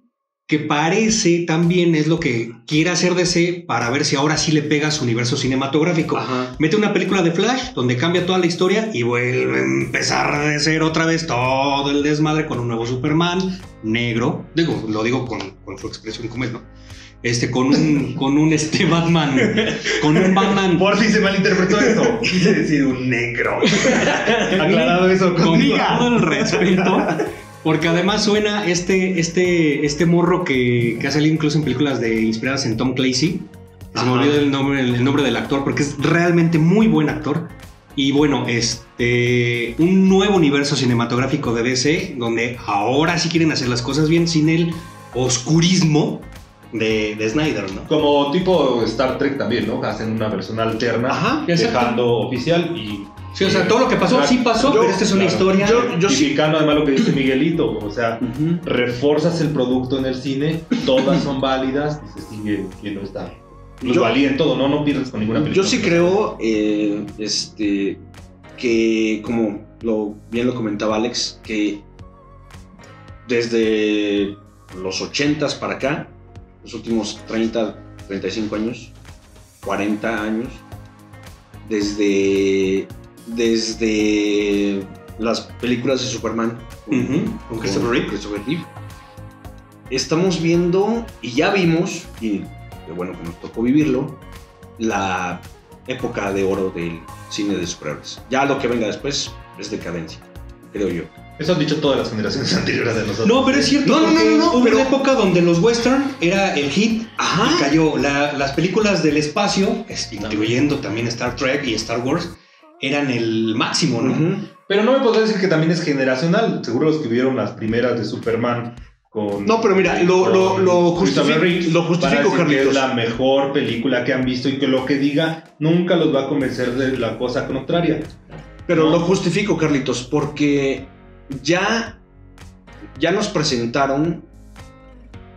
Speaker 1: que parece también es lo que quiere hacer DC para ver si ahora sí le pega a su universo cinematográfico.
Speaker 4: Ajá.
Speaker 1: Mete una película de Flash donde cambia toda la historia y vuelve a empezar de ser otra vez todo el desmadre con un nuevo Superman negro. Digo, lo digo con, con su expresión como es, ¿no? Este, con un, con un este Batman, con un Batman
Speaker 2: Por si se malinterpretó eso. Quise decir un negro. Aclarado eso
Speaker 1: con todo el respeto. Porque además suena este, este, este morro que, que ha salido incluso en películas de, inspiradas en Tom Clancy. Se me olvidó el nombre, el nombre del actor porque es realmente muy buen actor. Y bueno, este, un nuevo universo cinematográfico de DC donde ahora sí quieren hacer las cosas bien sin el oscurismo de, de Snyder, ¿no?
Speaker 2: Como tipo Star Trek también, ¿no? Hacen una versión alterna,
Speaker 1: Ajá,
Speaker 2: dejando oficial y
Speaker 1: Sí, o sea, todo lo que pasó sí pasó,
Speaker 2: Yo-
Speaker 1: pero esta es una
Speaker 2: claro.
Speaker 1: historia.
Speaker 4: Yo- yo sí-
Speaker 2: Justificando además lo que dice Miguelito, o sea,
Speaker 4: Ujú.
Speaker 2: refuerzas el producto en el cine, todas son válidas y se sigue viendo esta
Speaker 4: Yo-
Speaker 2: plusvalía en todo, no, no pierdes con ninguna película.
Speaker 4: Yo sí creo eh, este, que, como lo, bien lo comentaba Alex, que desde los 80s para acá, los últimos 30, 35 años, 40 años, desde, desde las películas de Superman con,
Speaker 1: Christopher Reeve.
Speaker 4: Christopher Reeve. Estamos viendo, y ya vimos, y bueno que nos tocó vivirlo, la época de oro del cine de superhéroes. Ya lo que venga después es decadencia, creo yo.
Speaker 2: Eso han dicho todas las generaciones anteriores de nosotros.
Speaker 1: No, pero es cierto.
Speaker 4: No, no, no, no,
Speaker 1: Hubo
Speaker 4: pero-
Speaker 1: una época donde los western era el hit
Speaker 4: Ajá.
Speaker 1: y cayó. La- las películas del espacio, es- incluyendo también Star Trek y Star Wars, eran el máximo, ¿no?
Speaker 2: Pero no me podría decir que también es generacional. Seguro los que vieron las primeras de Superman con.
Speaker 4: No, pero mira, lo- lo- lo lo justifico,
Speaker 2: que
Speaker 4: Carlitos.
Speaker 2: Es la mejor película que han visto y que lo que diga nunca los va a convencer de la cosa contraria.
Speaker 4: Pero
Speaker 2: No.
Speaker 4: lo justifico, Carlitos, porque ya, ya nos presentaron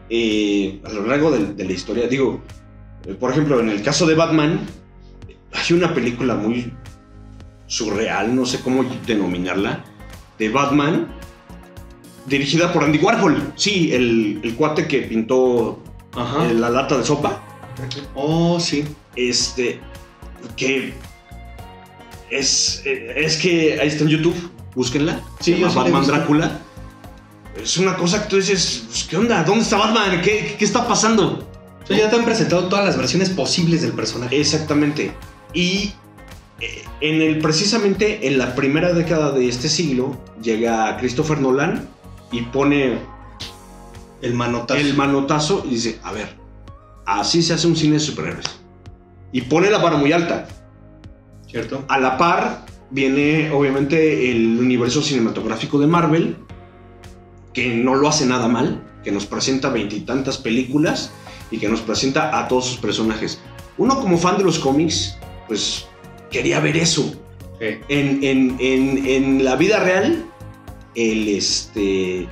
Speaker 4: eh, a lo largo de, de la historia. Digo, eh, por ejemplo, en el caso de Batman, hay una película muy surreal, no sé cómo denominarla, de Batman, dirigida por Andy Warhol. Sí, el, el cuate que pintó
Speaker 1: Ajá.
Speaker 4: eh, la lata de sopa.
Speaker 1: Oh, sí.
Speaker 4: Este, que es, eh, es que ahí está en YouTube, búsquenla.
Speaker 1: Sí,
Speaker 4: se llama Batman. Drácula. Es una cosa que tú dices, pues, ¿qué onda? ¿Dónde está Batman? ¿Qué, qué está pasando?
Speaker 1: O sea, ya te han presentado todas las versiones posibles del personaje.
Speaker 4: Exactamente. Y en el, precisamente en la primera década de este siglo llega Christopher Nolan y pone
Speaker 1: El manotazo.
Speaker 4: el manotazo y dice, a ver, así se hace un cine de superhéroes. Y pone la vara muy alta.
Speaker 1: ¿Cierto?
Speaker 4: A la par viene obviamente el universo cinematográfico de Marvel, que no lo hace nada mal, que nos presenta veintitantas películas y que nos presenta a todos sus personajes. Uno como fan de los cómics, pues quería ver eso.
Speaker 1: Sí.
Speaker 4: En, en- en- en la vida real, el este...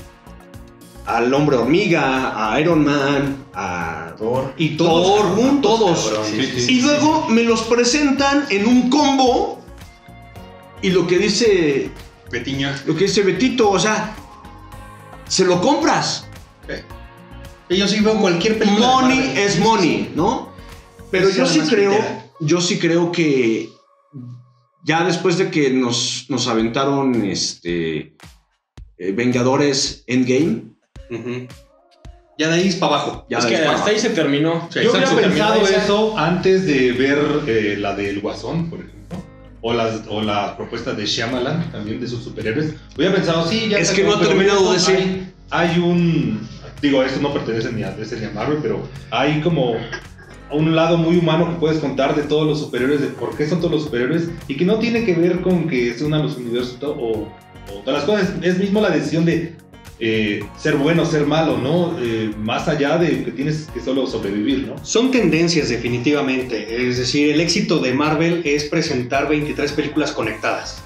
Speaker 4: Al hombre hormiga, a Iron Man, a
Speaker 3: Thor.
Speaker 1: Y todos
Speaker 4: Thor, todos.
Speaker 1: cabrón.
Speaker 2: Sí, sí.
Speaker 4: y luego me los presentan en un combo. Y lo que dice.
Speaker 1: Betiña.
Speaker 4: Lo que dice Betito, o sea. Se lo compras.
Speaker 1: Yo sí veo cualquier película.
Speaker 4: Money es money, ¿no? Pero yo sí creo. Yo sí creo que. Ya después de que nos, nos aventaron este. eh, Vengadores Endgame.
Speaker 1: Ya de ahí es para abajo.
Speaker 4: Ya
Speaker 3: es que hasta ahí se terminó.
Speaker 2: Yo hubiera
Speaker 1: exacto.
Speaker 2: pensado
Speaker 3: Terminó
Speaker 2: eso antes de ver eh, la del Guasón, por ejemplo. O las, o las propuestas de Shyamalan, también de sus superhéroes. Hubiera pensado, sí, ya
Speaker 4: Es
Speaker 2: se
Speaker 4: que no ha terminado de.
Speaker 2: Hay, hay un. Digo, esto no pertenece ni a DC ni a Marvel, pero hay como un lado muy humano que puedes contar de todos los superhéroes, de por qué son todos los superhéroes, y que no tiene que ver con que se unan los universos o, o todas las cosas. Es mismo la decisión de eh, ser bueno, ser malo, ¿no? Eh, más allá de que tienes que solo sobrevivir, ¿no?
Speaker 1: Son tendencias definitivamente. Es decir, el éxito de Marvel es presentar 23 películas conectadas.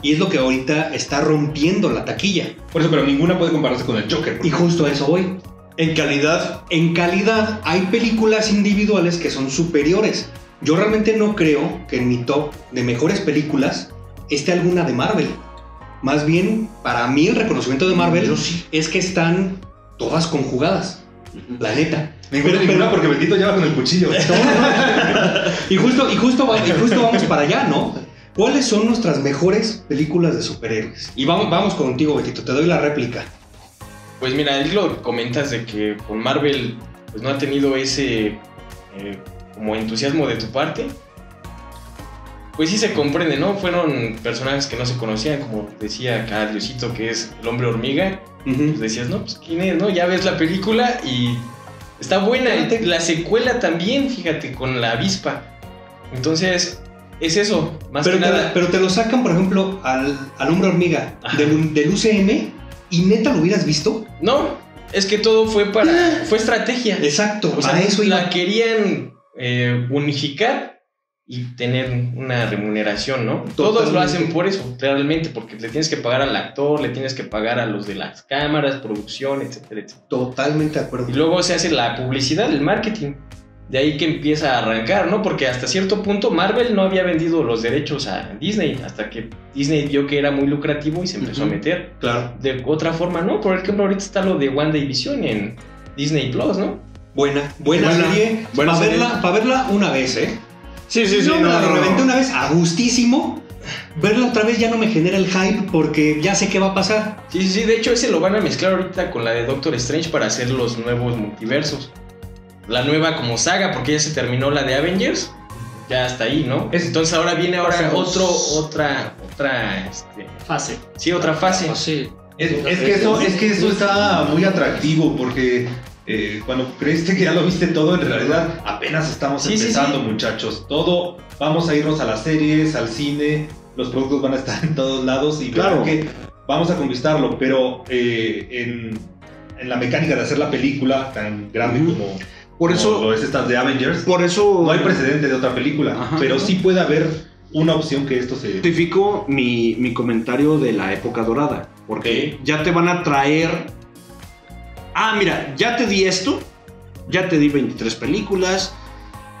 Speaker 1: Y es lo que ahorita está rompiendo la taquilla.
Speaker 2: Por eso, pero ninguna puede compararse con el Joker.
Speaker 1: Y justo a eso voy.
Speaker 4: En calidad.
Speaker 1: En calidad hay películas individuales que son superiores. Yo realmente no creo que en mi top de mejores películas esté alguna de Marvel. Más bien, para mí el reconocimiento de Marvel
Speaker 4: sí.
Speaker 1: es que están todas conjugadas. La neta.
Speaker 2: Ninguna,
Speaker 1: Pero-
Speaker 2: ninguna
Speaker 1: pero-
Speaker 2: porque Bendito lleva con el cuchillo.
Speaker 1: Y justo, y, justo, y justo vamos para allá, ¿no? ¿Cuáles son nuestras mejores películas de superhéroes? Y vamos, vamos contigo, Betito, te doy la réplica.
Speaker 3: Pues mira, ahí lo comentas de que con Marvel pues no ha tenido ese eh, como entusiasmo de tu parte. Pues sí se comprende, ¿no? Fueron personajes que no se conocían, como decía acá Diosito, que es el hombre hormiga. Pues decías, no, pues quién es, ¿no? Ya ves la película y está buena. La secuela también, fíjate, con la avispa. Entonces, es eso, más
Speaker 1: Pero
Speaker 3: que
Speaker 1: te,
Speaker 3: nada.
Speaker 1: pero te lo sacan, por ejemplo, al, al hombre hormiga del, del UCM y neta lo hubieras visto.
Speaker 3: No, es que todo fue para. fue estrategia.
Speaker 1: Exacto,
Speaker 3: O sea,
Speaker 1: a eso iba.
Speaker 3: la querían eh, unificar y tener una remuneración, ¿no? Todos lo
Speaker 1: Totalmente.
Speaker 3: hacen por eso, realmente, porque le tienes que pagar al actor, le tienes que pagar a los de las cámaras, producción, etcétera, etcétera.
Speaker 1: Totalmente de acuerdo.
Speaker 3: Y luego se hace la publicidad, el marketing. De ahí que empieza a arrancar, ¿no? Porque hasta cierto punto Marvel no había vendido los derechos a Disney, hasta que Disney vio que era muy lucrativo y se empezó a meter.
Speaker 1: Claro.
Speaker 3: De otra forma, ¿no? Por ejemplo, ahorita está lo de WandaVision en Disney Plus, ¿no?
Speaker 1: Buena, buena,
Speaker 4: Buena,
Speaker 1: serie.
Speaker 4: buena
Speaker 1: para
Speaker 4: serie.
Speaker 1: verla, para verla una vez, ¿eh?
Speaker 4: Sí, sí, sí.
Speaker 1: Yo me
Speaker 4: no,
Speaker 1: la
Speaker 4: no, no.
Speaker 1: reventé una vez a gustísimo. verla otra vez ya no me genera el hype porque ya sé qué va a pasar.
Speaker 3: Sí, sí, sí, de hecho ese lo van a mezclar ahorita con la de Doctor Strange para hacer los nuevos multiversos. La nueva como saga, porque ya se terminó la de Avengers. Ya hasta ahí, ¿no?
Speaker 2: Es-
Speaker 3: Entonces ahora viene ahora otro, otra, otra, este,
Speaker 5: Fase.
Speaker 3: sí, otra fase.
Speaker 5: Fase.
Speaker 2: Es, es que eso, es que eso está muy atractivo porque eh, cuando creíste que ya lo viste todo, en realidad apenas estamos
Speaker 3: Sí,
Speaker 2: empezando,
Speaker 3: sí.
Speaker 2: muchachos. Todo, vamos a irnos a las series, al cine, los productos van a estar en todos lados y
Speaker 4: Claro.
Speaker 2: claro que vamos a conquistarlo, pero eh, en, en la mecánica de hacer la película tan grande como,
Speaker 4: Por
Speaker 2: como
Speaker 4: eso,
Speaker 2: lo es estas de Avengers,
Speaker 4: por eso
Speaker 2: no hay precedente de otra película,
Speaker 4: Ajá.
Speaker 2: pero sí puede haber una opción que esto se...
Speaker 4: justifico mi, mi comentario de la época dorada. Porque ya te van a traer. Ah, mira, ya te di esto. Ya te di 23 películas.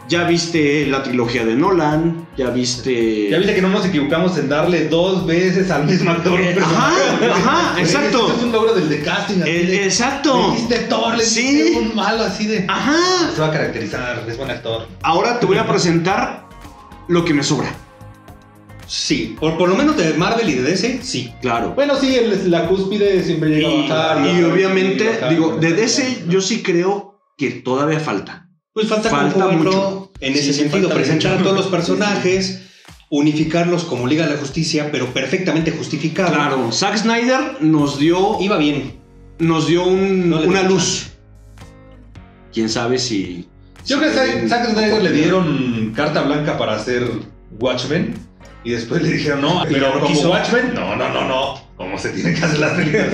Speaker 4: Ya viste la trilogía de Nolan. Ya viste.
Speaker 2: Ya viste que no nos equivocamos en darle dos veces al mismo actor.
Speaker 4: Eh, ajá, ajá, exacto.
Speaker 2: Esto es un logro del de casting. así
Speaker 4: Eh,
Speaker 2: de-
Speaker 4: exacto.
Speaker 2: Le diste Thor, le
Speaker 4: Sí.
Speaker 2: un malo así de.
Speaker 4: Ajá.
Speaker 2: Se va a caracterizar, es buen actor.
Speaker 4: Ahora te voy a presentar lo que me sobra.
Speaker 1: Sí, por, por lo menos de Marvel y de DC, sí.
Speaker 4: Claro.
Speaker 2: Bueno, sí, el- la cúspide siempre llega a bajar.
Speaker 4: y obviamente,
Speaker 2: bajar,
Speaker 4: digo, de DC yo sí creo que todavía falta.
Speaker 1: Pues falta,
Speaker 4: Falta
Speaker 1: como
Speaker 4: mucho.
Speaker 1: en ese
Speaker 3: Sí,
Speaker 1: sentido, presentar
Speaker 3: mucho.
Speaker 1: a todos los personajes, unificarlos como Liga de la Justicia, pero perfectamente justificado.
Speaker 4: Claro, Zack Snyder nos dio,
Speaker 1: Iba bien.
Speaker 4: nos dio un-
Speaker 1: No
Speaker 4: una
Speaker 1: dio
Speaker 4: luz. Quién sabe si.
Speaker 2: Yo creo que Zack Snyder le dieron carta blanca para hacer Watchmen. Y después le dijeron, no, pero como
Speaker 1: quiso.
Speaker 2: Watchmen, no, no, no, no. ¿Cómo se tienen que hacer las películas?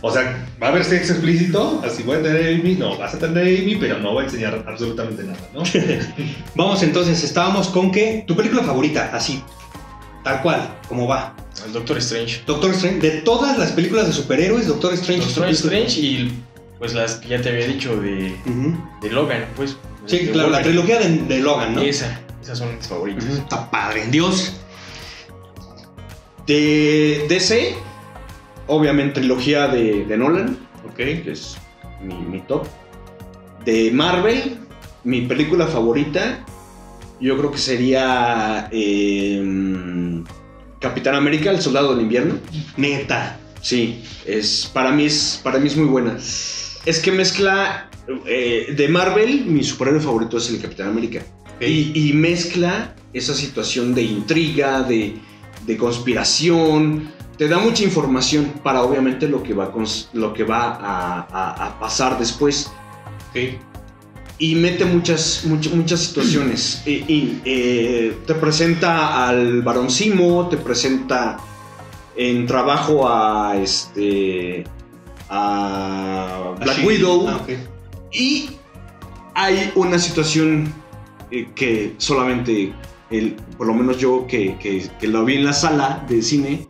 Speaker 2: o sea, va a haber sexo explícito, así voy a tener a Amy, no, vas a tener a Amy, pero no voy a enseñar absolutamente nada, ¿no?
Speaker 1: Vamos entonces, estábamos con que tu película favorita, así, tal cual, como va.
Speaker 3: El Doctor Strange.
Speaker 1: Doctor Strange, de todas las películas de superhéroes, Doctor Strange.
Speaker 3: Doctor Strange y pues las que ya te había dicho de, de Logan, pues.
Speaker 1: Sí,
Speaker 3: de
Speaker 1: claro, la trilogía de, de Logan, ¿no?
Speaker 3: Esa, esas son mis favoritas.
Speaker 1: Está padre. Dios.
Speaker 4: De DC, obviamente, trilogía de, de Nolan,
Speaker 1: Ok.
Speaker 4: que es mi, mi top. De Marvel, mi película favorita, yo creo que sería eh, Capitán América, el Soldado del Invierno.
Speaker 1: Neta.
Speaker 4: Sí, es, para, mí es, para mí es muy buena. Es que mezcla. eh, de Marvel, mi superhéroe favorito es el Capitán América. Y, y mezcla esa situación de intriga, de, de conspiración. Te da mucha información para obviamente lo que va, lo que va a, a- a pasar después.
Speaker 1: Ok.
Speaker 4: Y mete muchas, muchas, muchas situaciones. Y, y, eh, te presenta al Barón Simo, te presenta en trabajo a este. a Black
Speaker 1: Así.
Speaker 4: Widow.
Speaker 1: Ah.
Speaker 4: Y hay una situación eh, que solamente, el, por lo menos yo que, que- que lo vi en la sala de cine,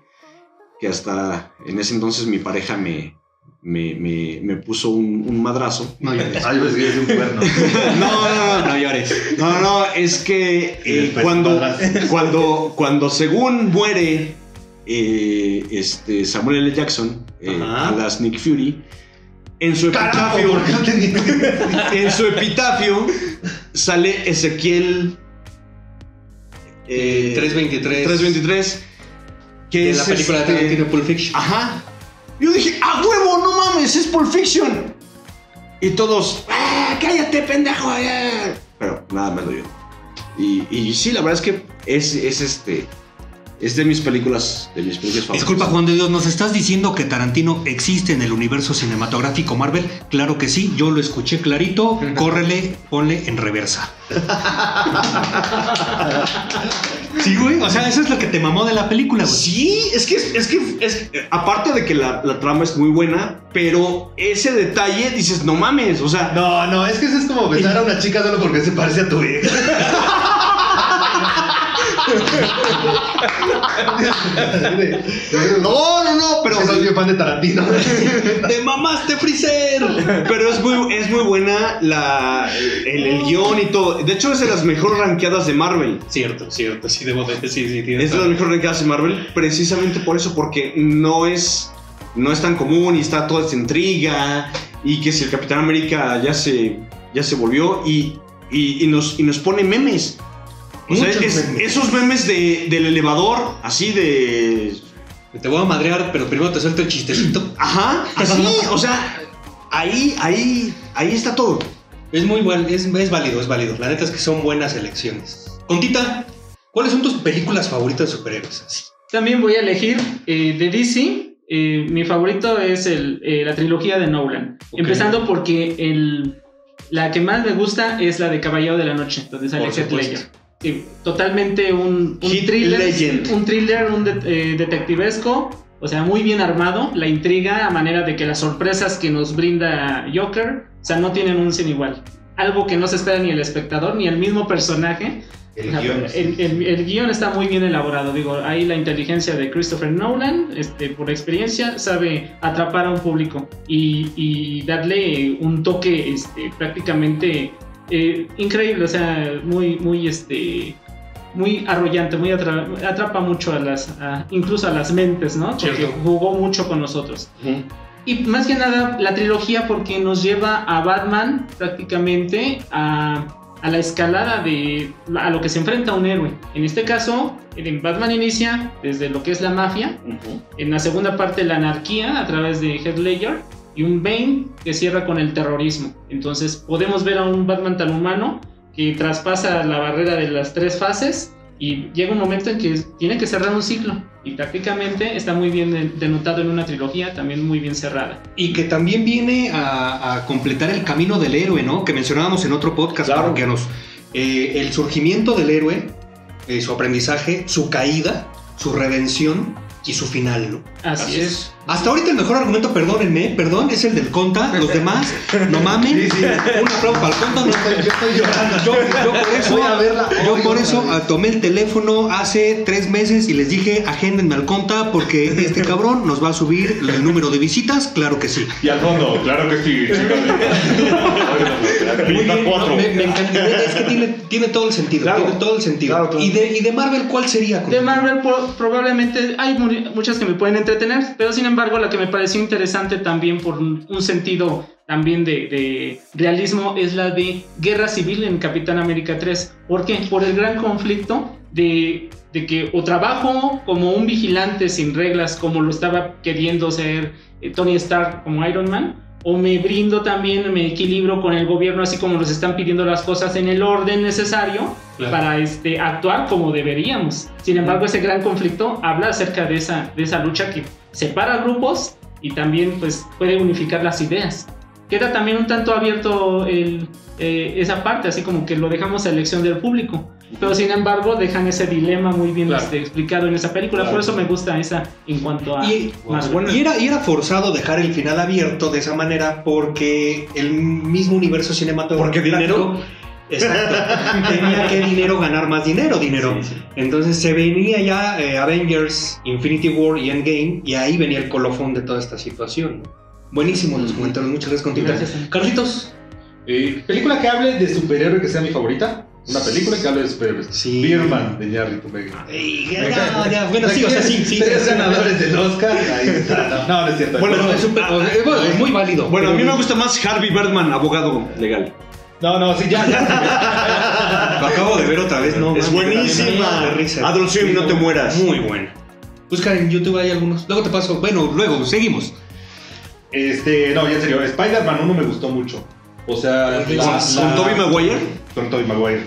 Speaker 4: que hasta en ese entonces mi pareja me, me, me- me puso un, un madrazo.
Speaker 1: No llores.
Speaker 2: Ay, pues que es un cuerno.
Speaker 4: No, no, no,
Speaker 1: No llores.
Speaker 4: no, no, es que eh,
Speaker 2: después
Speaker 4: cuando, cuando, cuando según muere eh, este Samuel L. Jackson, eh, a las Nick Fury, en su epitafio,
Speaker 2: ¿por qué no tenía-
Speaker 4: en su epitafio sale Ezequiel eh,
Speaker 1: 323.
Speaker 4: 323, que
Speaker 1: De
Speaker 4: es
Speaker 1: la película de
Speaker 4: este-
Speaker 1: Tarantino Pulp Fiction.
Speaker 4: Ajá. Yo dije, ¡a huevo! ¡No mames! ¡Es Pulp Fiction! Y todos, ¡ah! ¡Cállate, pendejo! ah". Pero nada más lo yo. Y, y sí, la verdad es que es, es este. Es de mis películas. De mis películas favoritas.
Speaker 1: Disculpa, Juan de Dios, ¿nos estás diciendo que Tarantino existe en el universo cinematográfico Marvel? Claro que sí, yo lo escuché clarito. Córrele, ponle en reversa. Sí, güey. O sea, eso es lo que te mamó de la película, güey.
Speaker 4: Sí, es que, es que, es que- aparte de que la, la trama es muy buena, pero ese detalle dices, no mames, o sea,
Speaker 2: No, no, es que eso es como besar a una chica solo porque se parece a tu hija.
Speaker 4: no, no, no, pero
Speaker 2: soy bien fan de Tarantino.
Speaker 1: ¡Te mamaste, Freezer!
Speaker 4: Pero es muy, es muy buena la, el, el guion y todo. De hecho, es de las mejor rankeadas de Marvel.
Speaker 1: Cierto, cierto, sí debo de sí, sí,
Speaker 4: Es de las mejor rankeadas de Marvel precisamente por eso, porque no es, no es tan común y está toda esta intriga. Y que si el Capitán América ya se, ya se volvió y, y, y nos, y nos pone memes. O sea,
Speaker 1: Muchos
Speaker 4: es-
Speaker 1: memes.
Speaker 4: esos memes de, del elevador, así de.
Speaker 1: Te voy a madrear, pero primero te suelto el chistecito.
Speaker 4: Ajá, así, o sea, ahí, ahí, ahí está todo.
Speaker 1: Es muy bueno, es, es válido, es válido. La neta es que son buenas elecciones. Contita, ¿cuáles son tus películas favoritas de superhéroes?
Speaker 5: También voy a elegir eh, de DC. eh, mi favorito es el, eh, la trilogía de Nolan. Empezando porque el, la que más me gusta es la de Caballero de la Noche, donde sale Heath. Ledger. Totalmente un, un
Speaker 4: Heath
Speaker 5: thriller.
Speaker 4: Ledger.
Speaker 5: Un thriller, un de- eh, detectivesco. O sea, muy bien armado. La intriga a manera de que las sorpresas que nos brinda Joker, o sea, no tienen un sin igual. Algo que no se espera ni el espectador ni el mismo personaje.
Speaker 2: El
Speaker 5: Ajá,
Speaker 2: guion.
Speaker 5: el, el- el guion está muy bien elaborado. Digo, ahí la inteligencia de Christopher Nolan, este, por experiencia, sabe atrapar a un público y, y darle un toque este, prácticamente eh, increíble. O sea, muy, muy, este, muy arrollante, muy atra- atrapa mucho a las, a- incluso a las mentes, ¿no? Porque
Speaker 1: Cierto.
Speaker 5: jugó mucho con nosotros. Y más que nada la trilogía porque nos lleva a Batman prácticamente a, a la escalada de a lo que se enfrenta un héroe. En este caso, en Batman inicia desde lo que es la mafia, en la segunda parte la anarquía a través de Heath Ledger y un Bane que cierra con el terrorismo. Entonces podemos ver a un Batman tan humano que traspasa la barrera de las tres fases y llega un momento en que tiene que cerrar un ciclo y prácticamente está muy bien de- denotado en una trilogía también muy bien cerrada.
Speaker 1: Y que también viene a, a completar el camino del héroe, ¿no? Que mencionábamos en otro podcast,
Speaker 4: Claro.
Speaker 1: parroquianos. Eh, el surgimiento del héroe, eh, su aprendizaje, su caída, su redención y su final, ¿no?
Speaker 5: Así, es.
Speaker 1: Hasta ahorita el mejor argumento, perdónenme, perdón, es el del Conta. Los demás, no mamen. Un aplauso para el Conta. no-
Speaker 2: Yo estoy llorando.
Speaker 1: Yo, yo por eso,
Speaker 2: Voy a verla
Speaker 1: yo
Speaker 2: hoy
Speaker 1: por
Speaker 2: otra
Speaker 1: eso
Speaker 2: vez.
Speaker 1: tomé el teléfono hace tres meses y les dije, agéndenme al Conta porque este cabrón nos va a subir el número de visitas, claro que sí.
Speaker 2: Y al fondo, claro que sí.
Speaker 1: Muy bien, no, me, me encanta. Es que tiene, tiene todo el sentido.
Speaker 4: Claro.
Speaker 1: Tiene todo el sentido.
Speaker 4: Claro, claro.
Speaker 1: ¿Y, de, ¿Y de Marvel cuál sería?
Speaker 5: De Marvel pro- probablemente hay mu- muchas que me pueden entretener, pero sin embargo la que me pareció interesante también por un, un sentido también de, de realismo es la de Guerra Civil en Capitán América 3. ¿Por qué? Por el gran conflicto de, de que o trabajo como un vigilante sin reglas como lo estaba queriendo ser eh, Tony Stark como Iron Man, o me brindo también, me equilibro con el gobierno así como nos están pidiendo las cosas en el orden necesario
Speaker 1: Claro.
Speaker 5: para este, actuar como deberíamos. Sin embargo, ese gran conflicto habla acerca de esa, de esa lucha que separa grupos y también pues, puede unificar las ideas. Queda también un tanto abierto el, eh, esa parte, así como que lo dejamos a elección del público. Pero sin embargo, dejan ese dilema muy bien
Speaker 1: Claro.
Speaker 5: este, explicado en esa película.
Speaker 2: Claro.
Speaker 5: Por eso me gusta esa en cuanto a
Speaker 1: Y,
Speaker 5: más
Speaker 1: y era, y era forzado dejar el final abierto de esa manera porque el mismo universo cinematográfico.
Speaker 4: Porque dinero.
Speaker 1: Exacto. Tenía que dinero ganar más dinero, dinero. Entonces se venía ya eh, Avengers, Infinity War y Endgame, y ahí venía el colofón de toda esta situación. Buenísimo los comentarios, muchas gracias, Contita.
Speaker 5: Gracias.
Speaker 1: Carlitos.
Speaker 2: Eh, película que hable de superhéroe que sea mi favorita. Una película que hable de superhéroes.
Speaker 1: Sí.
Speaker 2: Birdman de Jarrito Vega.
Speaker 1: Ey, ya, ya, bueno, sí, o sea, sí, sí.
Speaker 2: Tres ganadores del Oscar. Ahí está. No, no, no es cierto.
Speaker 1: Bueno, es, súper- o- eh, bueno, es muy válido.
Speaker 4: Bueno, a mí me gusta más Harvey Birdman, abogado legal.
Speaker 2: No, no, sí, ya, ya.
Speaker 1: Lo acabo de ver otra vez, ¿no?
Speaker 4: Es buenísima.
Speaker 1: risa.
Speaker 4: Adult Swim, no te mueras.
Speaker 1: Muy buena. Busca en YouTube hay algunos. Luego te paso. Bueno, luego, seguimos.
Speaker 2: Este, no, ya en serio, Spider-Man 1 me gustó mucho. O sea,
Speaker 1: ¿Con-
Speaker 2: la-
Speaker 4: ¿Con
Speaker 2: la-
Speaker 4: Tobey Maguire?
Speaker 2: Con Tobey Maguire.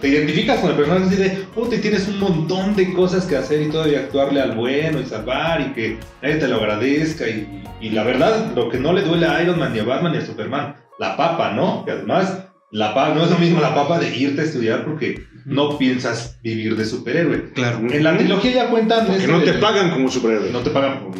Speaker 2: Te identificas con el personaje así de, puta, y tienes un montón de cosas que hacer y todavía actuarle al bueno y salvar y que nadie te lo agradezca. Y, y la verdad, lo que no le duele a Iron Man ni a Batman ni a Superman, la papa, ¿no? Que además, la papa, no es lo mismo la papa de irte a estudiar porque no piensas vivir de superhéroe.
Speaker 1: Claro.
Speaker 2: En la trilogía ya cuentan...
Speaker 4: Que no te pagan como superhéroe.
Speaker 2: no te pagan por...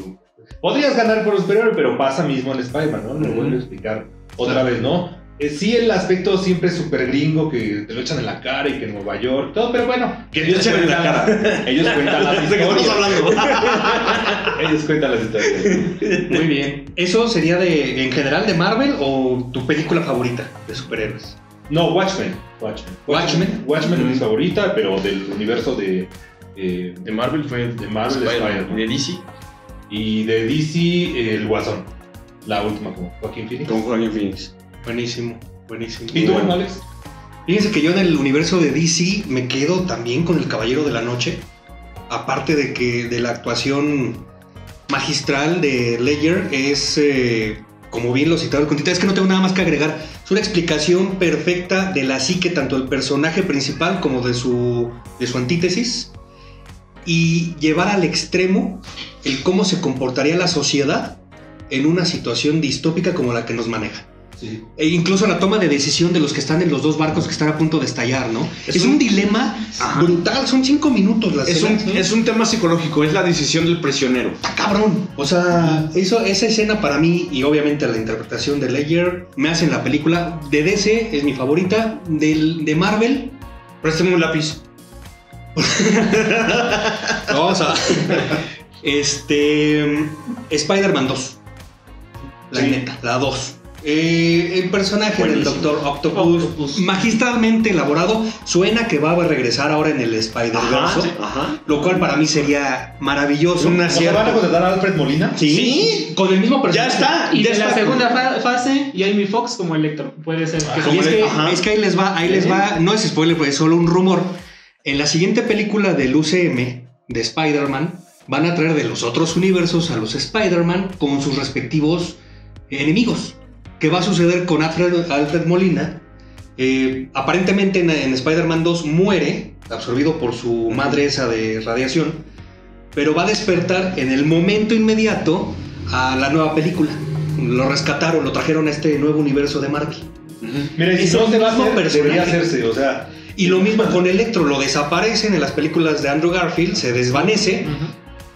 Speaker 2: Podrías ganar por superhéroe, pero pasa mismo en Spider-Man, ¿no? Lo vuelvo a explicar otra vez, ¿no? Eh, sí, el aspecto siempre súper gringo, que te lo echan en la cara y que en Nueva York, todo, pero bueno.
Speaker 4: Que te echan en la
Speaker 2: cara. Ellos cuentan las
Speaker 4: ¿De qué estamos
Speaker 2: historias.
Speaker 4: hablando?
Speaker 2: Ellos cuentan las historias.
Speaker 1: Muy bien. ¿Eso sería de en general de Marvel o tu película favorita de superhéroes?
Speaker 2: No, Watchmen. Watchmen.
Speaker 1: Watchmen.
Speaker 2: Watchmen es mi favorita, pero del universo de... eh,
Speaker 3: De Marvel fue
Speaker 2: De Marvel,
Speaker 3: Spider-Man.
Speaker 2: Spider-Man.
Speaker 3: De DC.
Speaker 2: y de DC, el Guasón. La última, como Joaquín Phoenix.
Speaker 4: Con Joaquin Phoenix.
Speaker 1: Buenísimo, buenísimo.
Speaker 2: ¿Y tú, Alex?
Speaker 1: Fíjense que yo en el universo de DC me quedo también con el Caballero de la Noche. Aparte de que de la actuación magistral de Ledger es, eh, como bien lo citaba el Contita, es que no tengo nada más que agregar. Es una explicación perfecta de la psique tanto del personaje principal como de su, de su antítesis. Y llevar al extremo el cómo se comportaría la sociedad en una situación distópica como la que nos maneja.
Speaker 2: Sí.
Speaker 1: E incluso la toma de decisión de los que están en los dos barcos que están a punto de estallar, ¿no? Es,
Speaker 4: Es
Speaker 1: un,
Speaker 4: un-
Speaker 1: dilema
Speaker 4: Ajá.
Speaker 1: brutal, son cinco minutos las
Speaker 4: Es un, es un tema psicológico, es la decisión del prisionero.
Speaker 1: Está cabrón. O sea, eso, esa escena para mí y obviamente la interpretación de Ledger me hacen la película. De DC es mi favorita. Del, de Marvel,
Speaker 4: Préstame un lápiz.
Speaker 1: no, o sea, este, Spider-Man 2. La
Speaker 4: Sí.
Speaker 1: neta, la 2. Eh, el personaje del. Doctor Octopus,
Speaker 5: Octopus.
Speaker 1: magistralmente elaborado, suena que va a regresar ahora en el Spider-Verse, lo cual para mí sería maravilloso.
Speaker 4: Una
Speaker 2: ¿O sea, van a contratar a Alfred Molina?
Speaker 1: Sí,
Speaker 4: Sí.
Speaker 1: con el mismo
Speaker 4: Ya
Speaker 1: personaje.
Speaker 4: está.
Speaker 5: Y
Speaker 4: ya
Speaker 5: de la segunda fa- fase, Jamie Foxx como Electro. Puede ser que
Speaker 1: Y es que, es que ahí les va, ahí les va, no es spoiler, pues es solo un rumor. En la siguiente película del UCM de Spider-Man, van a traer de los otros universos a los Spider-Man con sus respectivos enemigos. ¿Qué va a suceder con Alfred, Alfred Molina? Eh, aparentemente en, en Spider-Man 2 muere, absorbido por su madre esa de radiación, pero va a despertar en el momento inmediato a la nueva película. Lo rescataron, lo trajeron a este nuevo universo de Marvel.
Speaker 2: Mira, y si no va a
Speaker 1: personaje.
Speaker 2: debería hacerse, o sea...
Speaker 1: Y lo mismo con Electro, lo desaparecen en las películas de Andrew Garfield, se desvanece,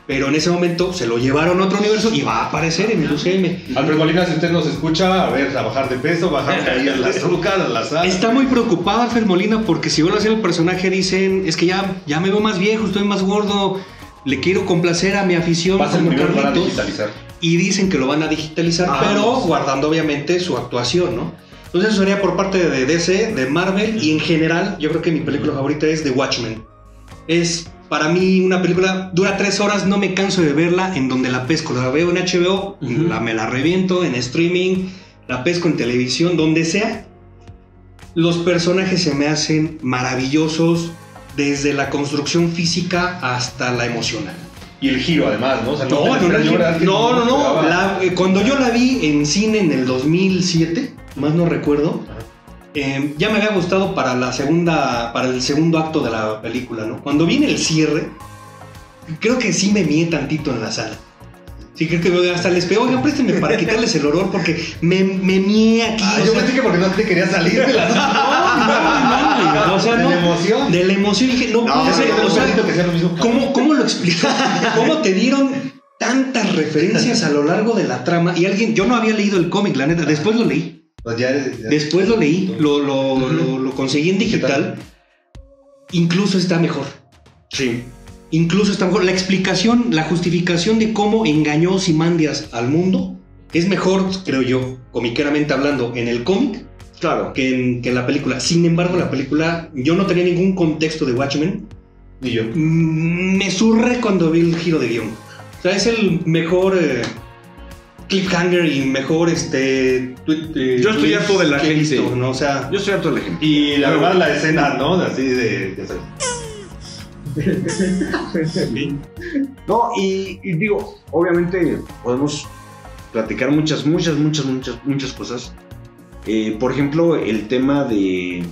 Speaker 1: pero en ese momento se lo llevaron a otro universo y va a aparecer en el UCM.
Speaker 2: Alfred Molina, si usted nos escucha, a ver, a bajar de peso, bajar ahí a las azúcar, a la sal.
Speaker 1: Está muy preocupado Alfred Molina porque si vuelve a ser el personaje dicen, es que ya, ya me veo más viejo, estoy más gordo, le quiero complacer a mi afición
Speaker 2: Va a ser
Speaker 1: como
Speaker 2: primero para
Speaker 1: Carlitos.
Speaker 2: digitalizar.
Speaker 1: Y dicen que lo van a digitalizar,
Speaker 4: Ah,
Speaker 1: pero
Speaker 4: no.
Speaker 1: guardando obviamente su actuación, ¿no? Entonces eso sería por parte de DC, de Marvel y en general yo creo que mi película favorita es The Watchmen. Es para mí una película, dura tres horas, no me canso de verla en donde la pesco. La veo en HBO, la, me la reviento en streaming, la pesco en televisión, donde sea. Los personajes se me hacen maravillosos desde la construcción física hasta la emocional.
Speaker 2: Y el giro, además, ¿no? O sea,
Speaker 1: No, no, no, no, no, no. La- eh, cuando yo la vi en cine en el 2007, más no recuerdo, eh, ya me había gustado para la segunda, para el segundo acto de la película, ¿no? Cuando viene el cierre, creo que sí me mié tantito en la sala. Sí, creo que hasta les pego, oigan, préstenme para quitarles el olor porque me, me mié aquí.
Speaker 2: Ah, yo
Speaker 1: sea,
Speaker 2: pensé que porque no te quería salir de la
Speaker 1: no, no, o sea,
Speaker 2: de
Speaker 1: no.
Speaker 2: la emoción.
Speaker 1: de la emoción dije, no,
Speaker 4: No,
Speaker 1: puede ser, o sea,
Speaker 2: que sea lo mismo.
Speaker 1: ¿Cómo, ¿Cómo lo explicas? ¿Cómo te dieron tantas referencias a lo largo de la trama? Y alguien, yo no había leído el cómic, la neta, después lo leí.
Speaker 2: Pues ya, ya-
Speaker 1: Después lo leí, lo, lo, lo, lo conseguí en digital. Incluso está mejor.
Speaker 4: Sí.
Speaker 1: Incluso está mejor. La explicación, la justificación de cómo engañó Simandias al mundo es mejor, creo yo, comiqueramente hablando, en el cómic
Speaker 4: Claro.
Speaker 1: que en, que en la película. Sin embargo, la película, yo no tenía ningún contexto de Watchmen.
Speaker 2: Ni yo.
Speaker 1: Mm, me surré cuando vi el giro de guion. O sea, es el mejor eh, cliffhanger y mejor este. tweet, eh,
Speaker 4: Yo estoy harto de la gente.
Speaker 1: visto, ¿no? O sea,
Speaker 4: Yo estoy harto de la gente.
Speaker 2: Y la verdad, la escena, ¿no? Así de. ya sabes.
Speaker 4: No, y, y digo, obviamente podemos platicar muchas, muchas, muchas, muchas, muchas cosas. Eh, por ejemplo, el tema de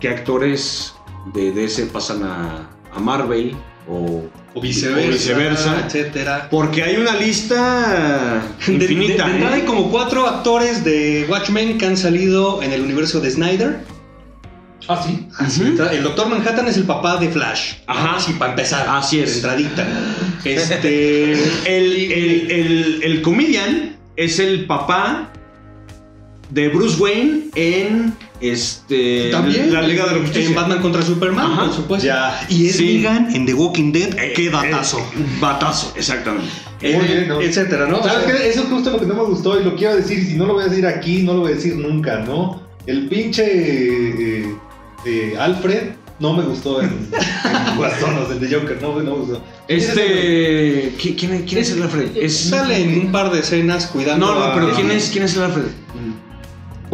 Speaker 4: qué actores de DC pasan a, a Marvel o,
Speaker 1: o viceversa,
Speaker 4: o viceversa.
Speaker 1: etcétera.
Speaker 4: Porque hay una lista
Speaker 1: De, de-
Speaker 4: infinita.
Speaker 1: de entrada
Speaker 4: ¿eh?
Speaker 1: hay como cuatro actores de Watchmen que han salido en el universo de Snyder.
Speaker 2: Ah, sí.
Speaker 4: Ujú.
Speaker 1: El Doctor Manhattan es el papá de Flash.
Speaker 4: Ajá.
Speaker 1: Así para empezar.
Speaker 4: Así es.
Speaker 1: Entradita. Este.
Speaker 4: El, el, el, el comedian es el papá de Bruce Wayne en este
Speaker 1: También.
Speaker 4: la Liga de la
Speaker 1: En. Batman contra Superman,
Speaker 4: Ajá.
Speaker 1: por supuesto.
Speaker 2: Ya.
Speaker 1: Y es
Speaker 4: Sí.
Speaker 1: Negan en The Walking Dead.
Speaker 4: Eh,
Speaker 1: Qué
Speaker 4: eh,
Speaker 1: datazo.
Speaker 4: batazo, exactamente.
Speaker 1: Eh,
Speaker 2: Muy bien, ¿no?
Speaker 1: Etcétera, ¿no?
Speaker 2: ¿Sabes
Speaker 1: O sea,
Speaker 2: qué? Eso es justo lo que no me gustó y lo quiero decir. Y si no lo voy a decir aquí, no lo voy a decir nunca, ¿no? El pinche eh, eh, Alfred no me gustó en, en Guasonos, el de Joker, no, no me gustó.
Speaker 4: Este. ¿qui- ¿Quién, quién es el Alfred? Es,
Speaker 1: Sale en un par de escenas cuidando.
Speaker 4: no, no,
Speaker 1: a-
Speaker 4: pero ¿quién es, quién es el Alfred?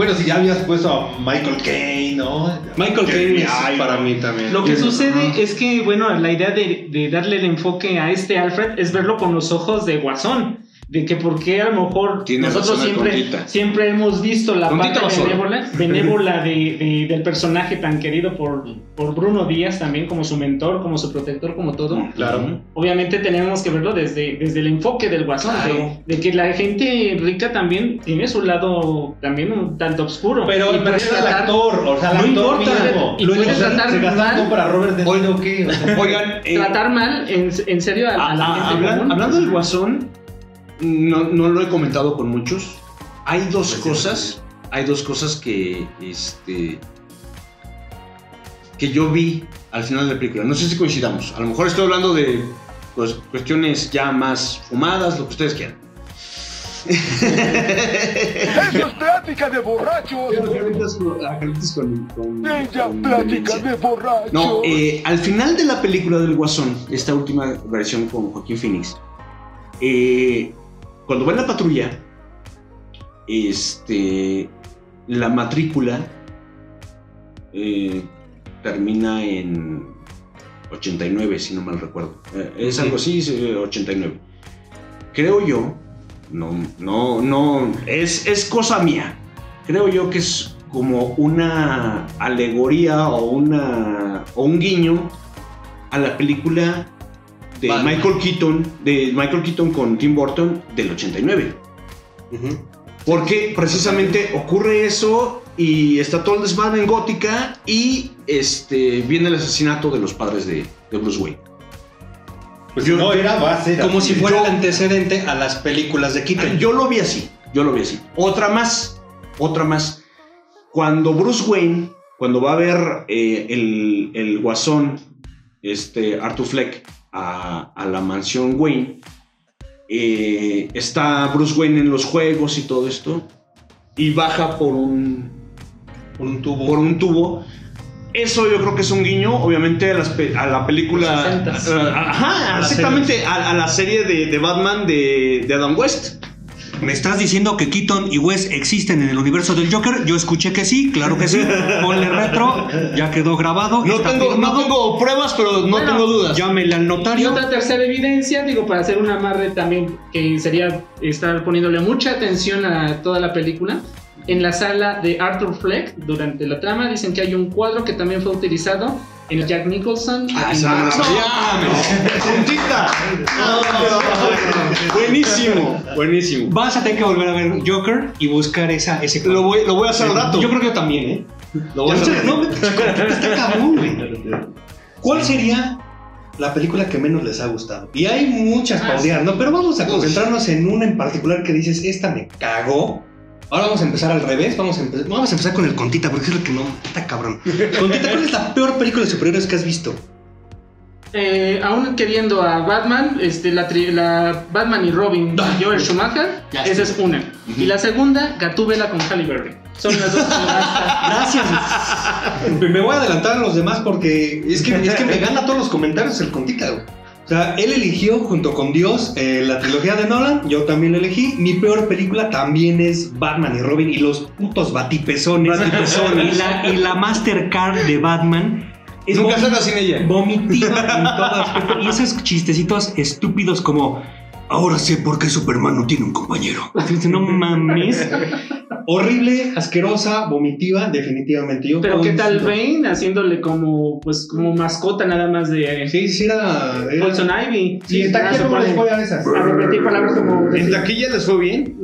Speaker 2: Bueno, si ya habías puesto a Michael Caine, ¿no?
Speaker 1: Michael Caine es para mí también.
Speaker 5: Lo que sucede es que, bueno, la idea de, de darle el enfoque a este Alfred es verlo con los ojos de Guasón. De que por qué a lo mejor
Speaker 4: Tiene
Speaker 5: nosotros
Speaker 4: el
Speaker 5: siempre, siempre hemos visto la
Speaker 4: Contita
Speaker 5: parte benévola, benévola de, de- del personaje tan querido por, por Bruno Díaz también como su mentor, como su protector, como todo.
Speaker 1: Claro.
Speaker 5: Obviamente tenemos que verlo desde, desde el enfoque del Guasón,
Speaker 1: Claro.
Speaker 5: de, de que la gente rica también tiene su lado también un tanto oscuro.
Speaker 2: Pero
Speaker 5: Y
Speaker 2: refiero al
Speaker 5: tratar-
Speaker 2: actor, o sea, al
Speaker 5: No
Speaker 2: actor
Speaker 5: importa,
Speaker 2: mismo.
Speaker 5: y puedes
Speaker 2: O sea,
Speaker 5: tratar
Speaker 2: ¿Se gastaron
Speaker 5: mal.
Speaker 2: para Robert De
Speaker 4: Oigan, eh,
Speaker 5: tratar mal en, en serio a, a la
Speaker 4: a-
Speaker 5: gente
Speaker 4: hablan-
Speaker 5: común.
Speaker 4: hablando del Guasón, no, no lo he comentado con muchos. Hay dos
Speaker 2: Pues,
Speaker 4: cosas, hay dos cosas que, este, que yo vi al final de la película. No sé si coincidamos. A lo mejor estoy hablando de pues, cuestiones ya más fumadas, lo que ustedes quieran.
Speaker 6: Eso es plática de borrachos. Ella plática de borrachos.
Speaker 4: No, eh, al final de la película del Guasón, esta última versión con Joaquín Phoenix, eh, cuando va en la patrulla, este, la matrícula eh, termina en 89, si no mal recuerdo. Eh, es algo así, es, eh, 89. Creo yo, no, no, no, es, es cosa mía. Creo yo que es como una alegoría o, una, o un guiño a la película de
Speaker 1: Batman.
Speaker 4: Michael Keaton, de Michael Keaton con Tim Burton del 89.
Speaker 1: Ujú.
Speaker 4: Porque precisamente ocurre eso y está todo el desván en gótica y este, viene el asesinato de los padres de, de Bruce Wayne.
Speaker 2: Pues
Speaker 4: Yo-
Speaker 2: no era, ser.
Speaker 1: Como
Speaker 2: así.
Speaker 1: si fuera
Speaker 4: Yo-
Speaker 1: el antecedente a las películas de Keaton.
Speaker 4: Yo lo vi así, yo lo vi así. Otra más, otra más. Cuando Bruce Wayne, cuando va a ver eh, el, el guasón, este Arthur Fleck, a, a la mansión Wayne, eh, está Bruce Wayne en los juegos y todo esto, y baja por un,
Speaker 1: un tubo.
Speaker 4: por un tubo. Eso yo creo que es un guiño, obviamente, a, las pe- a la película.
Speaker 5: Los 60s.
Speaker 4: a- a- ajá,
Speaker 1: A la
Speaker 4: exactamente, a, a la serie de, de Batman de, de Adam West.
Speaker 1: ¿Me estás diciendo que Keaton y West existen en el universo del Joker? Yo escuché que sí, claro que sí. Ponle retro, ya quedó grabado.
Speaker 4: No
Speaker 1: está
Speaker 4: tengo, no tengo pruebas, pero no
Speaker 5: Bueno,
Speaker 4: tengo dudas.
Speaker 1: Llámele al
Speaker 5: Y
Speaker 1: notario.
Speaker 5: otra tercera evidencia, digo, para hacer un amarre también, que sería estar poniéndole mucha atención a toda la película. En la sala de Arthur Fleck, durante la trama, dicen que hay un cuadro que también fue utilizado en Jack Nicholson.
Speaker 4: Ah, no la sabía. Puntita. Buenísimo, buenísimo.
Speaker 1: Vas a tener que volver a ver Joker y buscar esa, ese
Speaker 4: Lo voy, lo voy a hacer al rato.
Speaker 1: Yo creo que yo también, ¿eh?
Speaker 4: Lo voy a hacer.
Speaker 1: no, está cabrón, güey. ¿Cuál sería la película que menos les ha gustado? Y hay muchas para
Speaker 5: Ah,
Speaker 1: odiar, ¿no? Pero vamos a concentrarnos en una en particular que dices, esta me cagó. Ahora vamos a empezar al revés, vamos a, empe- vamos a empezar con el Contita, porque es lo que no está cabrón. Contita, ¿cuál es la peor película de superhéroes que has visto?
Speaker 5: Eh, aún queriendo a Batman, este, la, tri- la Batman y Robin,
Speaker 1: Ah.
Speaker 5: Joel Schumacher,
Speaker 1: Ya
Speaker 5: esa es una. Y la segunda, Gatúbela con Halle Berry. Son las dos
Speaker 1: Gracias. me voy a adelantar a los demás porque es que, es que me gana todos los comentarios el Contita, güey. O sea, él eligió junto con Dios eh, la trilogía de Nolan, yo también la elegí. Mi peor película también es Batman y Robin y los putos batipezones. y, la, y la Mastercard de Batman es
Speaker 4: Nunca salgas sin ella.
Speaker 1: vomitiva en aspecto. Y esos chistecitos estúpidos como ahora sé por qué Superman no tiene un compañero. No mames. Horrible, asquerosa, vomitiva, definitivamente. Yo
Speaker 5: Pero qué tal. Bane haciéndole como pues como mascota nada más de
Speaker 1: Sí, sí, era. era-
Speaker 5: Poison Ivy.
Speaker 2: Sí, está aquí,
Speaker 5: se
Speaker 2: ¿cómo les fue a esas?
Speaker 5: a repetir palabras como
Speaker 4: ¿En taquilla les fue bien?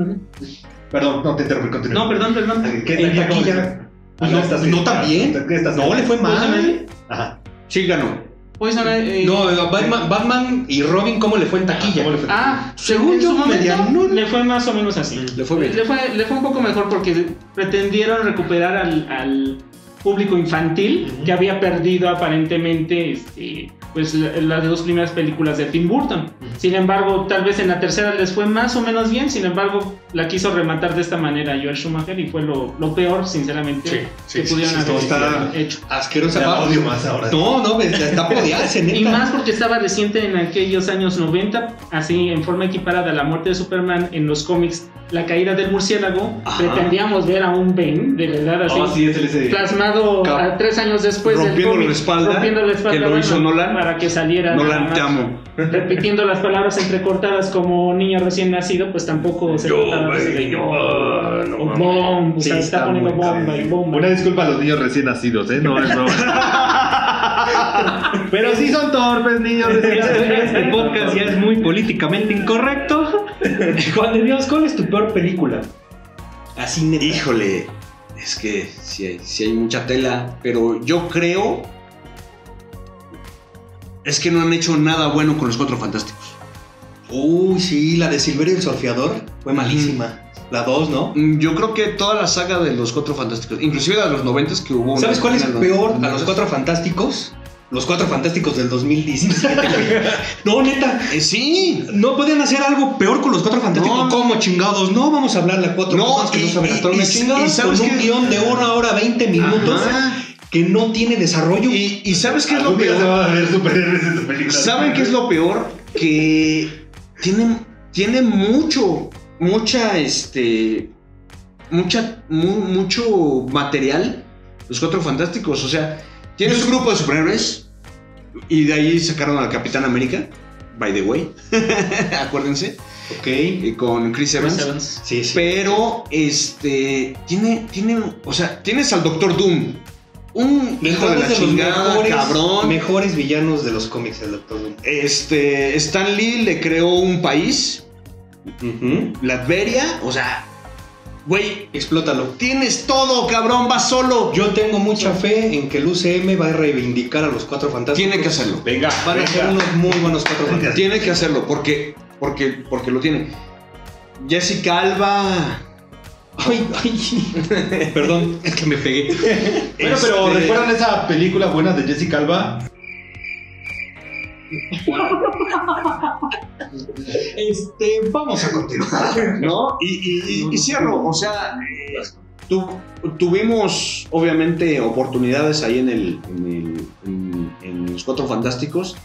Speaker 2: Perdón, no te interrumpí, continúa.
Speaker 5: No, perdón, perdón.
Speaker 2: ¿Qué
Speaker 1: En
Speaker 2: taquilla?
Speaker 1: Taquilla.
Speaker 2: Ah,
Speaker 1: No, no tan bien.
Speaker 2: ¿Qué estás-
Speaker 1: No, le fue mal.
Speaker 2: Ajá.
Speaker 4: Sí, ganó.
Speaker 5: Poison Ivy. eh,
Speaker 1: No, Batman, Batman y Robin, ¿cómo le fue en taquilla?
Speaker 2: ¿Cómo le fue?
Speaker 5: Ah,
Speaker 1: Según
Speaker 5: en
Speaker 1: yo,
Speaker 5: momento, le fue más o menos así.
Speaker 4: Le fue bien.
Speaker 5: Le fue, le fue un poco mejor porque pretendieron recuperar al, al público infantil que había perdido aparentemente este, pues la- las dos primeras películas de Tim Burton. Sin embargo, tal vez en la tercera les fue más o menos bien, sin embargo, la quiso rematar de esta manera Joel Schumacher y fue lo, lo peor, sinceramente,
Speaker 3: Sí, sí,
Speaker 5: que
Speaker 3: sí,
Speaker 5: pudieron
Speaker 1: sí,
Speaker 5: haber
Speaker 1: está-
Speaker 5: hecho.
Speaker 1: Asquerosa.
Speaker 2: Ya la odio más ahora.
Speaker 1: No, no, está por odiarse, neta.
Speaker 5: Y más porque estaba reciente en aquellos años 90, así en forma equiparada a la muerte de Superman en los cómics, la caída del murciélago,
Speaker 4: Ajá.
Speaker 5: pretendíamos ver a un Bane, de verdad, así,
Speaker 2: Oh, sí, es el ese.
Speaker 5: plasmado a tres años después del
Speaker 4: Rompiendo
Speaker 5: cómic,
Speaker 4: la espalda,
Speaker 5: rompiendo la espalda
Speaker 4: que lo hizo Nolan.
Speaker 5: Para que saliera
Speaker 4: Nolan, te amo.
Speaker 5: repitiendo las palabras entrecortadas como niño recién nacido, pues tampoco se de yo, o bomb, o sea,
Speaker 1: Sí,
Speaker 5: está
Speaker 1: está
Speaker 5: poniendo
Speaker 1: muy
Speaker 5: bomba
Speaker 1: cabrón.
Speaker 5: y bomba.
Speaker 2: Una disculpa a los niños recién nacidos, ¿eh? No es broma. Pero sí son torpes, niños recién
Speaker 1: Este,
Speaker 2: nacidos.
Speaker 1: este podcast ya es muy políticamente incorrecto. Juan de Dios, ¿cuál es tu peor película? Así neta.
Speaker 4: Híjole, es que sí hay, sí hay mucha tela, pero yo creo es que no han hecho nada bueno con los Cuatro Fantásticos.
Speaker 1: Uy, sí, la de Silverio el Surfeador fue malísima. La 2, ¿no?
Speaker 4: Mm, Yo creo que toda la saga de los Cuatro Fantásticos, inclusive la de los noventas que hubo.
Speaker 1: ¿Sabes cuál es peor a los. Cuatro Fantásticos? Los Cuatro Fantásticos del 2017. güey. no, neta.
Speaker 4: Eh, sí.
Speaker 1: No podían hacer algo peor con los Cuatro Fantásticos.
Speaker 4: No.
Speaker 1: ¿Cómo chingados? No, vamos a hablarle a cuatro
Speaker 4: No,
Speaker 1: que no
Speaker 4: y-
Speaker 1: saben
Speaker 4: y- y- y ¿sabes
Speaker 1: con un guion de una hora 20 minutos
Speaker 4: Ajá.
Speaker 1: Que no tiene desarrollo.
Speaker 4: Y, y ¿sabes qué es lo peor?
Speaker 2: van a ver superhéroes en tu película.
Speaker 4: ¿Saben qué es lo peor? Que tiene, tiene mucho, mucha, este, mucha, mu- mucho material, los Cuatro Fantásticos. O sea, tienes un grupo de superhéroes y de ahí sacaron al Capitán América, by the way, acuérdense,
Speaker 1: ok.
Speaker 4: y con Chris Evans.
Speaker 5: Chris Evans.
Speaker 1: Sí, sí.
Speaker 4: Pero, este, tiene, tiene, o sea, tienes al Doctor Doom, un hijo de la chingada,
Speaker 1: mejores,
Speaker 4: cabrón.
Speaker 1: mejores villanos de los cómics, el Doctor Doom.
Speaker 4: Este, Stan Lee le creó un país,
Speaker 1: Ujú.
Speaker 4: Latveria, o sea, güey,
Speaker 1: Explótalo.
Speaker 4: tienes todo, cabrón, vas solo.
Speaker 1: Yo tengo mucha fe en que el UCM va a reivindicar a los Cuatro Fantásticos.
Speaker 4: Tiene que hacerlo.
Speaker 2: Venga,
Speaker 1: Van a ser unos muy buenos Cuatro Fantásticos.
Speaker 4: Tiene que hacerlo, porque, porque, porque lo tiene. Jessica Alba.
Speaker 1: Ay, ay. Perdón, es que me pegué.
Speaker 2: Bueno, pero
Speaker 4: Este-
Speaker 2: ¿recuerdan esa película buena de Jessica Alba?
Speaker 1: Este, vamos a continuar.
Speaker 4: ¿No? Y, y- y- y cierro, o sea, eh, tu- tuvimos obviamente oportunidades ahí en, el, en, el- en- en los Cuatro Fantásticos.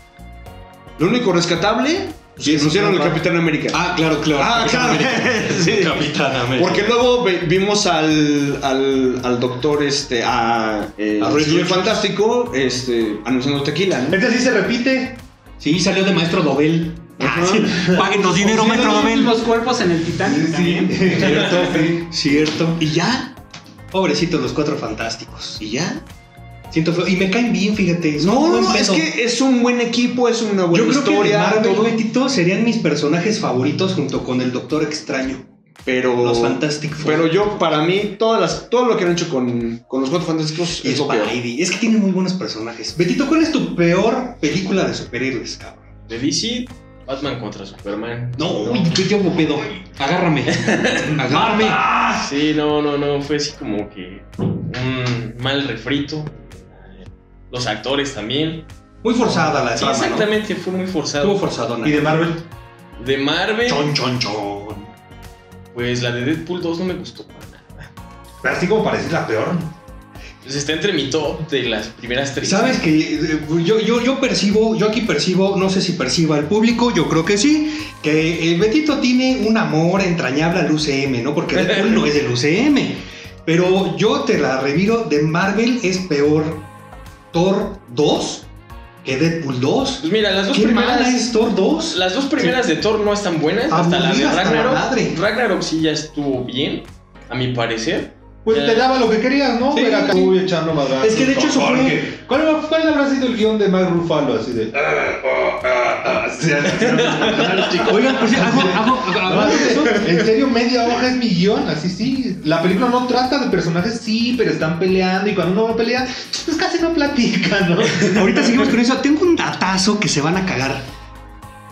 Speaker 4: Lo único rescatable,
Speaker 1: Jessica
Speaker 4: pusieron el. Capitán América.
Speaker 1: Ah, claro, claro.
Speaker 4: Ah, claro. Sí.
Speaker 1: Capitán América.
Speaker 4: Porque luego vimos al, al, al doctor, este, a, eh,
Speaker 1: A Richards.
Speaker 4: Fantástico, este, anunciando tequila, ¿no?
Speaker 2: Este sí se repite.
Speaker 1: Sí, salió de Maestro Dobel. Páguenos dinero, Maestro Dobel.
Speaker 5: Los cuerpos en el Titanic también.
Speaker 1: Cierto, sí. Cierto.
Speaker 4: Y ya,
Speaker 1: Pobrecitos los Cuatro Fantásticos.
Speaker 4: y ya.
Speaker 1: Siento feo. Y me caen bien, fíjate. es
Speaker 4: No, no, es que es un buen equipo, es una
Speaker 1: Yo
Speaker 4: buena
Speaker 1: creo que de
Speaker 4: historia,
Speaker 1: Marvel,
Speaker 4: todo,
Speaker 1: Betito, serían mis personajes favoritos junto con el Doctor Extraño.
Speaker 4: pero,
Speaker 1: Los Fantastic Four.
Speaker 4: pero yo, para mí, todas las, todo lo que han hecho con, con los Cuatro Fantásticos
Speaker 1: Y
Speaker 4: es lo peor.
Speaker 1: Es que tienen muy buenos personajes. Betito, ¿cuál es tu peor película de superhéroes, cabrón?
Speaker 3: De DC, Batman contra Superman.
Speaker 1: No, uy, qué tío pedo. Agárrame. Agárrame.
Speaker 3: Sí, no, no, no. Fue así como que un mal refrito. Los actores también.
Speaker 1: Muy forzada la
Speaker 3: Sí,
Speaker 1: trama, ¿no?
Speaker 3: exactamente, fue muy forzado.
Speaker 1: Estuvo forzadona.
Speaker 2: Y de Marvel.
Speaker 3: De Marvel,
Speaker 1: Chon, chon, chon.
Speaker 3: pues la de Deadpool 2 no me gustó para nada.
Speaker 2: Pero así como parece la peor.
Speaker 3: Pues está entre mi top de las primeras tres.
Speaker 1: Sabes que eh, yo, yo, yo percibo, yo aquí percibo, no sé si perciba el público, yo creo que sí, que el Betito tiene un amor entrañable al UCM, ¿no? Porque Deadpool no es del UCM. Pero yo te la reviro, de Marvel es peor Thor 2 que Deadpool 2.
Speaker 3: Pues mira, las dos
Speaker 1: ¿Qué
Speaker 3: primeras.
Speaker 1: mala es Thor 2?
Speaker 3: Las dos primeras de Thor no están buenas. Hasta la de
Speaker 1: Aburrida hasta la
Speaker 3: Ragnarok.
Speaker 1: madre.
Speaker 3: Ragnarok sí ya estuvo bien, a mi parecer.
Speaker 2: Pues te daba lo que querías, ¿no?
Speaker 1: Sí,
Speaker 2: Era
Speaker 1: sí.
Speaker 2: tú echando más
Speaker 1: Es que de hecho eso fue-
Speaker 2: ¿cuál, ¿Cuál habrá sido el guion de Mark Ruffalo? Así de.
Speaker 1: Oigan, pues hago, hago,
Speaker 2: en serio, media hoja es mi guion, así sí. La película no trata de personajes, sí, pero están peleando y cuando uno pelea, pues casi no platican, ¿no?
Speaker 1: Ahorita seguimos con eso. Tengo un datazo que se van a cagar.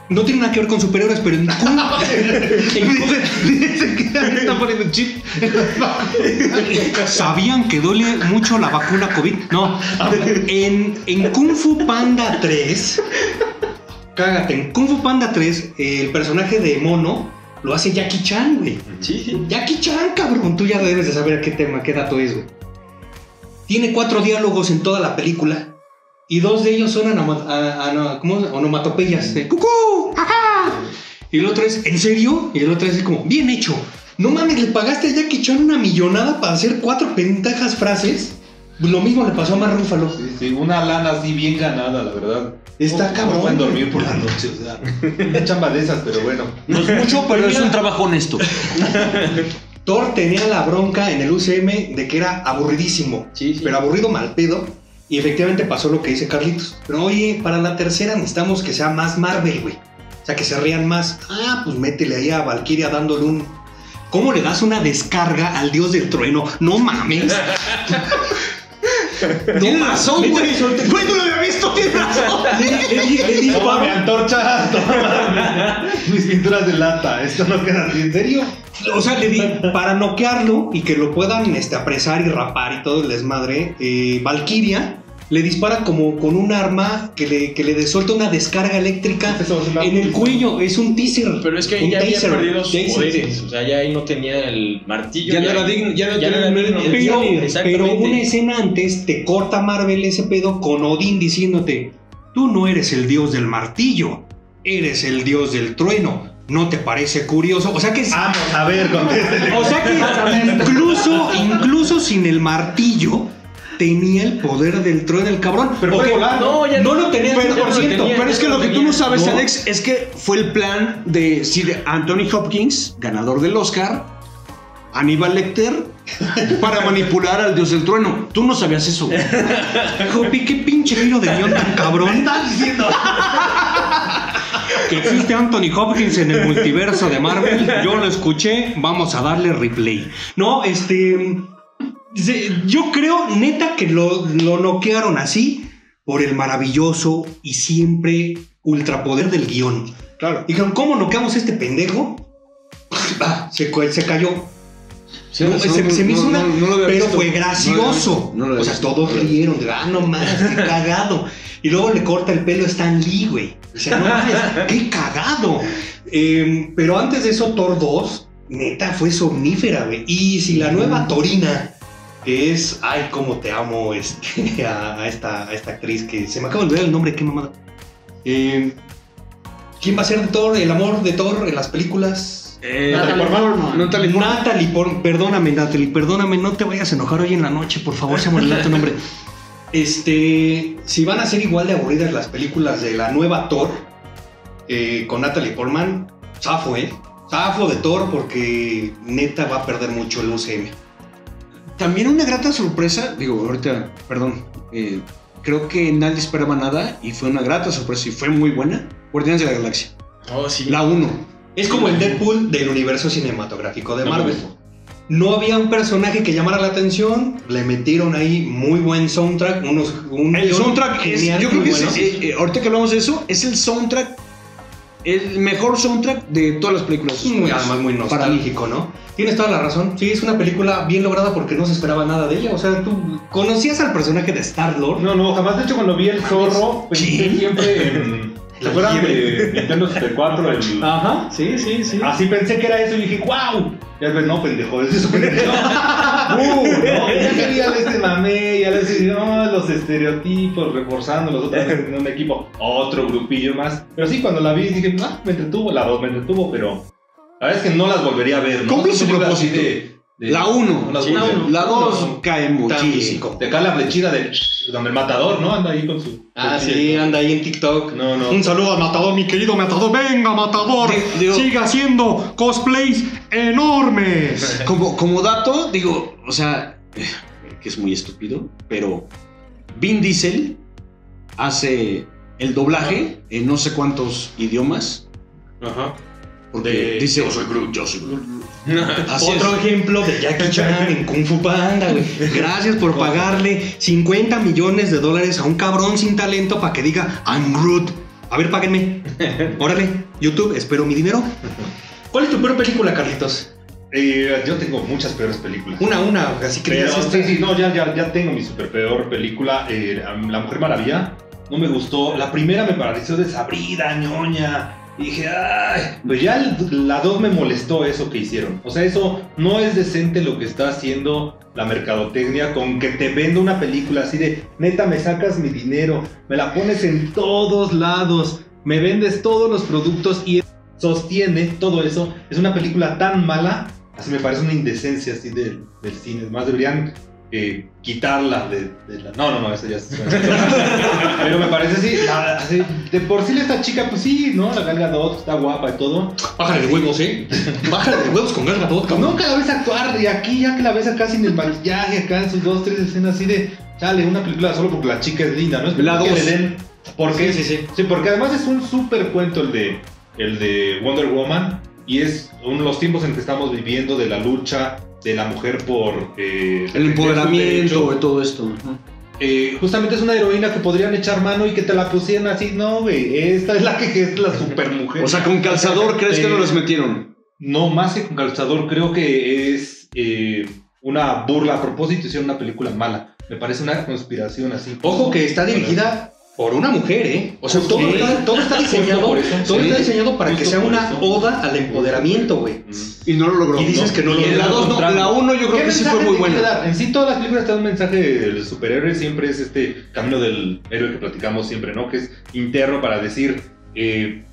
Speaker 1: No tiene nada que ver con superhéroes, pero en Kung
Speaker 4: Dice que está poniendo chip.
Speaker 1: ¿Sabían que duele mucho la vacuna COVID? No. En, en Kung Fu Panda 3, cágate, en Kung Fu Panda 3, el personaje de Mono lo hace Jackie Chan, güey.
Speaker 3: Sí, sí.
Speaker 1: Jackie Chan, cabrón. Tú ya debes de saber a qué tema, qué dato es, güey. Tiene cuatro diálogos en toda la película. Y dos de ellos son onomatopeyas. de ¡Cucú! ¡Ajá! Y el otro es, ¿en serio? Y el otro es como, bien hecho. No mames, le pagaste a Jackie Chan una millonada para hacer cuatro pendejas frases. Lo mismo le pasó a Mar Rúfalo.
Speaker 2: Sí, sí, una lana así bien ganada, la verdad.
Speaker 1: Está cabrón.
Speaker 2: No pueden dormir por la noche, o sea. Una chamba de esas, pero bueno.
Speaker 4: No es mucho, pero es un trabajo honesto.
Speaker 1: Thor tenía la bronca en el UCM de que era aburridísimo.
Speaker 3: Sí, sí.
Speaker 1: pero aburrido mal pedo. Y efectivamente pasó lo que dice Carlitos. Pero oye, para la tercera necesitamos que sea más Marvel, güey. O sea, que se rían más. Ah, pues métele ahí a Valkyria dándole un. ¿Cómo le das una descarga al dios del trueno? No mames.
Speaker 4: Tienes razón, güey. Güey, no lo había visto, tienes razón.
Speaker 1: Le, le di- le di-
Speaker 2: Toma mi antorcha, mis pinturas de lata. Esto no queda así, ¿en serio?
Speaker 1: O sea, le di para noquearlo y que lo puedan este, apresar y rapar y todo el desmadre. Eh, Valkyria le dispara como con un arma que le, que le suelta una descarga eléctrica
Speaker 2: Eso es una-
Speaker 1: en el cuello. Es un teaser.
Speaker 3: Pero es que
Speaker 1: Un
Speaker 3: ahí ya había
Speaker 1: taser,
Speaker 3: perdido sus
Speaker 1: taser.
Speaker 3: poderes. O sea, ya ahí no tenía el martillo.
Speaker 4: Ya no era digno, ya no tenía- no era
Speaker 1: pero una escena antes te corta Marvel ese pedo con Odín diciéndote: Tú no eres el dios del martillo, eres el dios del trueno. ¿No te parece curioso? O sea que.
Speaker 2: Vamos a ver, contéstele.
Speaker 1: O sea que incluso, incluso sin el martillo, tenía el poder del trueno el cabrón.
Speaker 2: Pero
Speaker 1: Ok,
Speaker 2: puede volar.
Speaker 3: No, ya
Speaker 1: no lo tenía
Speaker 3: pero-
Speaker 1: 100%.
Speaker 3: ya no lo tenía.
Speaker 4: Pero es que lo que tú no sabes,
Speaker 1: No.
Speaker 4: Alex, es que fue el plan de Sir Anthony Hopkins, ganador del Oscar, Aníbal Lecter, para manipular al dios del trueno. Tú no sabías eso.
Speaker 1: Jopi, qué pinche giro de guion tan cabrón.
Speaker 2: estás diciendo?
Speaker 1: Que existe Anthony Hopkins en el multiverso de Marvel. Yo lo escuché, vamos a darle replay. No, este. Yo creo, neta, que lo, lo noquearon así por el maravilloso y siempre ultrapoder del guion.
Speaker 4: Claro.
Speaker 1: Dijeron, ¿cómo noqueamos a este pendejo? Ah, se, se cayó.
Speaker 4: Sí,
Speaker 1: No,
Speaker 4: no,
Speaker 1: se,
Speaker 4: no,
Speaker 1: se me hizo
Speaker 4: no,
Speaker 1: una. pero
Speaker 4: visto.
Speaker 1: fue gracioso.
Speaker 4: lo
Speaker 1: o sea,
Speaker 4: visto.
Speaker 1: todos rieron. De, ah, no mames, qué cagado. Y luego le corta el pelo a Stan Lee, güey. O sea, no mames, qué cagado. Eh, pero antes de eso, Thor 2, neta, fue somnífera, güey. Y si la nueva Torina, que es. Ay, cómo te amo este, a, a esta, a esta actriz que se me acaba de olvidar el nombre, qué mamada. Eh, ¿Quién va a ser de Thor? El amor de Thor en las películas.
Speaker 4: Eh,
Speaker 5: Natalie Portman.
Speaker 4: Natalie Portman.
Speaker 1: Natalie, por- perdóname, Natalie, perdóname, no te vayas a enojar hoy en la noche, por favor, se me olvidó tu nombre. Este, si van a ser igual de aburridas las películas de la nueva Thor eh, con Natalie Portman, zafo, ¿eh? Zafo de Thor porque neta va a perder mucho el UCM.
Speaker 4: También una grata sorpresa, digo, ahorita, perdón, eh, creo que nadie esperaba nada y fue una grata sorpresa y fue muy buena. Guardianes de la Galaxia.
Speaker 3: Oh, sí.
Speaker 4: La 1.
Speaker 1: Es como el Deadpool del universo cinematográfico de Marvel. No había un personaje que llamara la atención, le metieron ahí muy buen soundtrack, unos, un
Speaker 4: El soundtrack es,
Speaker 1: genial,
Speaker 4: yo creo que es,
Speaker 1: bueno.
Speaker 4: eh, eh, ahorita que hablamos de eso, es el soundtrack, el mejor soundtrack de todas las películas.
Speaker 1: Muy, además muy nostálgico, ¿no? Tienes toda la razón. Sí, es una película bien lograda porque no se esperaba nada de ella. O sea, tú conocías al personaje de Star-Lord.
Speaker 2: No, no, jamás. De hecho, cuando vi el zorro, siempre en. ¿Se acuerdan de Nintendo 64? El...
Speaker 1: Ajá, sí, sí, sí.
Speaker 2: Así pensé que era eso y dije, ¡wow! Ya ves, no, pendejo, es eso pendejo. ¡Uh! No, ya quería de este mame, ya les no, los estereotipos, reforzando los otros en un equipo, otro grupillo más. Pero sí, cuando la vi dije, ah, me entretuvo, la dos me entretuvo, pero la verdad es que no las volvería a ver, ¿no?
Speaker 4: Cumple su propósito.
Speaker 2: de- de-
Speaker 4: La uno.
Speaker 2: no las
Speaker 3: Sí,
Speaker 2: vuelvo a
Speaker 3: la
Speaker 2: ver.
Speaker 3: uno.
Speaker 4: La 2
Speaker 1: No,
Speaker 4: cae muchísimo.
Speaker 2: De acá la flechida de donde el matador, ¿no? Anda ahí con su.
Speaker 1: Ah, sí, anda ahí en TikTok.
Speaker 2: No, no.
Speaker 1: Un saludo al Matador, mi querido Matador. Venga, Matador.
Speaker 4: Di- digo-
Speaker 1: Siga haciendo cosplays enormes.
Speaker 4: Como, como dato, digo, o sea, que es muy estúpido, pero Vin Diesel hace el doblaje en no sé cuántos idiomas.
Speaker 1: Ajá.
Speaker 4: Porque
Speaker 1: De-
Speaker 4: dice,
Speaker 1: yo soy
Speaker 4: Groot, yo soy Groot. Así
Speaker 1: Otro
Speaker 4: es.
Speaker 1: ejemplo de Jackie Chan en Kung Fu Panda, güey. Gracias por pagarle 50 millones de dólares a un cabrón sin talento para que diga I'm Groot. A ver, páguenme. Órale, YouTube, espero mi dinero. ¿Cuál es tu peor película, Carlitos?
Speaker 2: Eh, yo tengo muchas peores películas.
Speaker 1: Una, una, así que
Speaker 2: Pero, sí, no, ya, ya, ya tengo mi super peor película. eh, la Mujer Maravilla. No me gustó. La primera me pareció desabrida, ñoña. Y dije, ay. Pues ya la dos me molestó eso que hicieron. O sea, eso no es decente lo que está haciendo la mercadotecnia con que te venda una película así de, neta, me sacas mi dinero, me la pones en todos lados, me vendes todos los productos y sostiene todo eso. Es una película tan mala, así me parece una indecencia así del, del cine. Más deberían eh, quitarla de, de la... No, no, no, eso ya. Pero me parece así, la- así, de por sí esta chica, pues sí, ¿no? La Gal Gadot está guapa y todo.
Speaker 1: Bájale de huevos, ¿eh? Bájale de huevos con Gal Gadot, cabrón.
Speaker 2: Nunca la ves actuar y aquí ya que la ves acá sin el maquillaje, acá en sus dos, tres escenas así de, chale, una película solo porque la chica es linda, ¿no? Es
Speaker 4: La
Speaker 2: que
Speaker 4: dos.
Speaker 2: le den, porque,
Speaker 1: Sí, sí, sí.
Speaker 2: sí, porque además es un súper cuento el de, el de Wonder Woman y es uno de los tiempos en que estamos viviendo de la lucha de la mujer por... eh,
Speaker 4: El empoderamiento de todo esto.
Speaker 2: Eh, justamente es una heroína que podrían echar mano y que te la pusieran así, no, güey, esta es la que es la super mujer.
Speaker 4: O sea, con calzador, ¿crees que no
Speaker 2: Eh,
Speaker 4: los metieron?
Speaker 2: No, más que con calzador, creo que es una burla a propósito. Hicieron una película mala. Me parece una conspiración así.
Speaker 1: Ojo que está dirigida por una mujer, ¿eh? O sea, todo, está, todo está diseñado, todo
Speaker 2: Sí.
Speaker 1: está diseñado para que sea una
Speaker 2: eso.
Speaker 1: oda al empoderamiento, güey.
Speaker 4: Y no lo logró.
Speaker 1: Y dices que no lo
Speaker 4: Y en la
Speaker 1: logró.
Speaker 4: 2 no, la 1 yo creo
Speaker 2: ¿Qué
Speaker 4: que sí fue muy buena.
Speaker 2: En sí, todas las películas te dan un mensaje del superhéroe. Siempre es este camino del héroe que platicamos siempre, ¿no? Que es interno para decir. eh,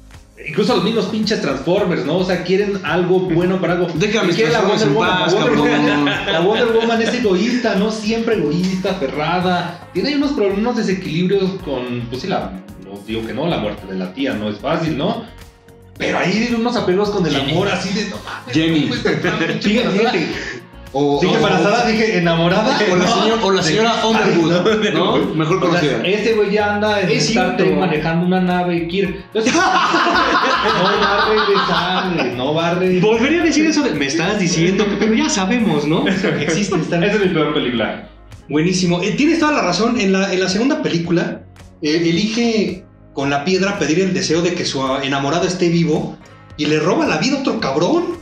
Speaker 2: incluso los mismos pinches Transformers, ¿no? O sea, quieren algo bueno para algo.
Speaker 4: Déjame
Speaker 2: quiere la Wonder
Speaker 4: en
Speaker 2: Woman.
Speaker 4: paz,
Speaker 2: La Wonder. Woman- La Wonder Woman es egoísta, ¿no? Siempre egoísta, aferrada. Tiene unos problemas, unos desequilibrios con. Pues sí, la. No digo que no, la muerte de la tía no es fácil, ¿no? Pero ahí unos apegos con el amor así de. No mames,
Speaker 4: Jenny.
Speaker 1: fíjate. O,
Speaker 2: Dije
Speaker 1: o-
Speaker 2: embarazada, dije enamorada.
Speaker 4: O la,
Speaker 2: No.
Speaker 4: señora, o la señora Underwood, ¿no? Mejor
Speaker 2: O sea,
Speaker 4: conocida.
Speaker 2: este güey ya anda en
Speaker 1: Es
Speaker 2: Star Trek manejando una nave y. Entonces, no va a regresar, güey, no va a regresar.
Speaker 1: Volvería a decir eso de. Me estás diciendo. Pero ya sabemos, ¿no? Existe esta.
Speaker 2: Esa es mi peor película.
Speaker 1: Buenísimo. Eh, tienes toda la razón. En la, en la segunda película, eh, elige con la piedra pedir el deseo de que su enamorado esté vivo y le roba la vida a otro cabrón.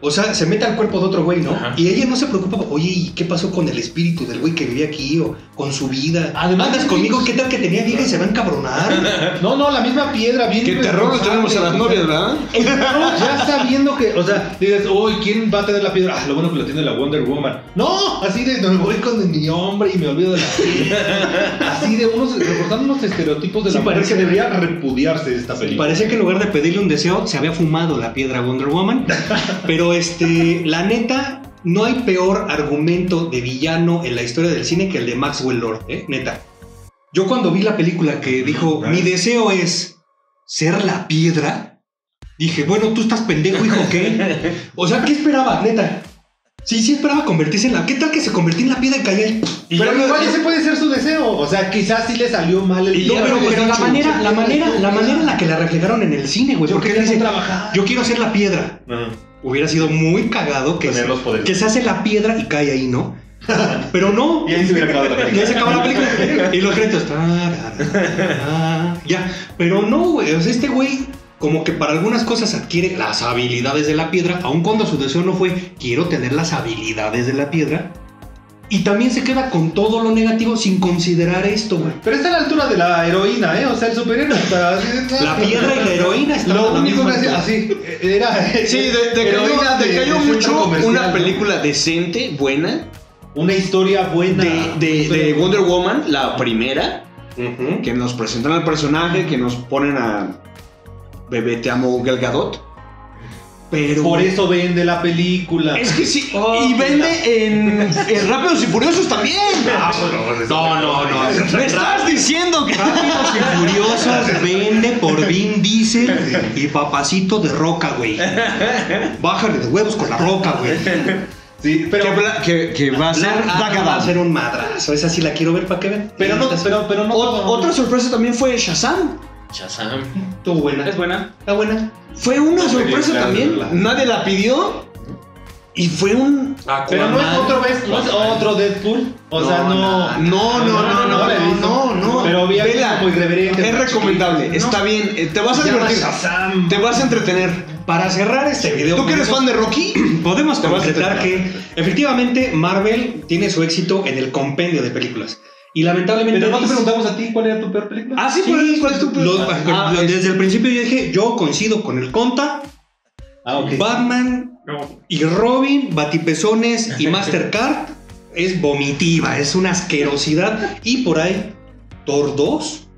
Speaker 1: O sea, se mete al cuerpo de otro güey, ¿no?
Speaker 3: Ajá.
Speaker 1: Y ella no se preocupa, oye, ¿y qué pasó con el espíritu del güey que vivía aquí o con su vida?
Speaker 2: Además,
Speaker 1: Andas conmigo. ¿qué tal que tenía vida y se va a encabronar?
Speaker 2: No, no, la misma piedra, bien.
Speaker 4: Qué terror le tenemos a las novias, ¿verdad?
Speaker 2: No, ya sabiendo que, o sea, dices, uy, ¿quién va a tener la piedra? Ah, lo bueno que lo tiene la Wonder Woman. No, así de, me voy con mi hombre y me olvido de la piedra. Así de unos, recordando unos estereotipos de
Speaker 1: Sí,
Speaker 2: la mujer
Speaker 1: parece-
Speaker 2: que debería repudiarse esta película.
Speaker 1: Parecía que en lugar de pedirle un deseo, se había fumado la piedra Wonder Woman. Pero este, la neta, no hay peor argumento de villano en la historia del cine que el de Maxwell Lord, ¿eh? Neta. Yo cuando vi la película que dijo, mi deseo es ser la piedra, dije, bueno, tú estás pendejo, hijo, ¿qué? O sea, ¿qué esperaba, neta? Sí, sí esperaba convertirse en la... ¿Qué tal que se convirtió en la piedra y caía ahí?
Speaker 2: Pero igual ese puede ser su deseo. O sea, quizás sí le salió mal el
Speaker 1: No,
Speaker 2: día,
Speaker 1: pero, la manera, la manera, la manera en la que la reflejaron en el cine, güey.
Speaker 2: Yo
Speaker 1: Porque él dice,
Speaker 2: trabajar.
Speaker 1: yo quiero ser la piedra.
Speaker 2: Ajá.
Speaker 1: Hubiera sido muy cagado que se, que se hace la piedra y cae ahí, ¿no? Pero no.
Speaker 2: Y ahí se hubiera acabado la
Speaker 1: Y
Speaker 2: película.
Speaker 1: ahí se acaba la película. Y los créditos. ya. Pero no, güey. O sea, este güey, como que para algunas cosas adquiere las habilidades de la piedra, aun cuando su deseo no fue quiero tener las habilidades de la piedra. Y también se queda con todo lo negativo sin considerar esto, güey.
Speaker 2: Pero está a la altura de la heroína, ¿eh? O sea, el superhéroe está así.
Speaker 1: La piedra y la heroína están a
Speaker 2: Lo
Speaker 1: la
Speaker 2: único que hacía
Speaker 1: altura.
Speaker 2: así era...
Speaker 4: Sí, de, de
Speaker 2: heroína
Speaker 4: cayó, de
Speaker 2: de-
Speaker 4: cayó
Speaker 2: de
Speaker 4: mucho una
Speaker 2: ¿no?
Speaker 4: película decente, buena,
Speaker 2: Una historia buena.
Speaker 4: de. Wonder Woman, la primera, que nos presentan al personaje, que nos ponen a Bebé Te Amo Gal Gadot. Pero...
Speaker 2: Por eso vende la película.
Speaker 4: Es que sí,
Speaker 1: Oh,
Speaker 4: y vende en, en Rápidos y Furiosos también.
Speaker 1: No, no, no.
Speaker 4: Me estás diciendo que...
Speaker 1: Rápidos y Furiosos vende por Vin Diesel y papacito de roca, güey. Bájale de huevos con la roca, güey.
Speaker 2: Sí, pero...
Speaker 4: que, bla- que- que va a ser
Speaker 1: va a ser un madrazo. Esa sí la quiero ver para que vean.
Speaker 2: Pero no, pero, pero no...
Speaker 4: Ot- otra sorpresa también fue Shazam.
Speaker 3: Shazam.
Speaker 1: Estuvo buena.
Speaker 5: Es buena.
Speaker 1: Está buena.
Speaker 4: Fue una
Speaker 2: bien,
Speaker 4: sorpresa
Speaker 2: claro,
Speaker 4: también.
Speaker 2: claro.
Speaker 4: Nadie la pidió. Y fue un.
Speaker 2: Pero no es otro, vez, no es otro Deadpool. O sea, no.
Speaker 4: No, no, no, no, no, no, no.
Speaker 2: Pero
Speaker 4: Vela.
Speaker 2: como irreverente.
Speaker 4: Es recomendable, está bien. eh, Te vas a divertir.
Speaker 2: Shazam.
Speaker 4: Te vas a entretener.
Speaker 1: Para cerrar este video.
Speaker 4: ¿Tú que eres fan de Rocky?
Speaker 1: Podemos concretar que efectivamente Marvel tiene su éxito en el compendio de películas. Y lamentablemente.
Speaker 2: Pero no te preguntamos a ti cuál era tu peor película.
Speaker 4: Ah, sí,
Speaker 1: Sí,
Speaker 4: ¿cuál es- ¿cuál es tu
Speaker 1: lo-
Speaker 4: Ah,
Speaker 1: desde el principio yo dije, yo coincido con el Conta,
Speaker 2: Ah, ok.
Speaker 1: Batman y Robin, Batipezones y Mastercard es vomitiva, es una asquerosidad. Y por ahí, Thor 2.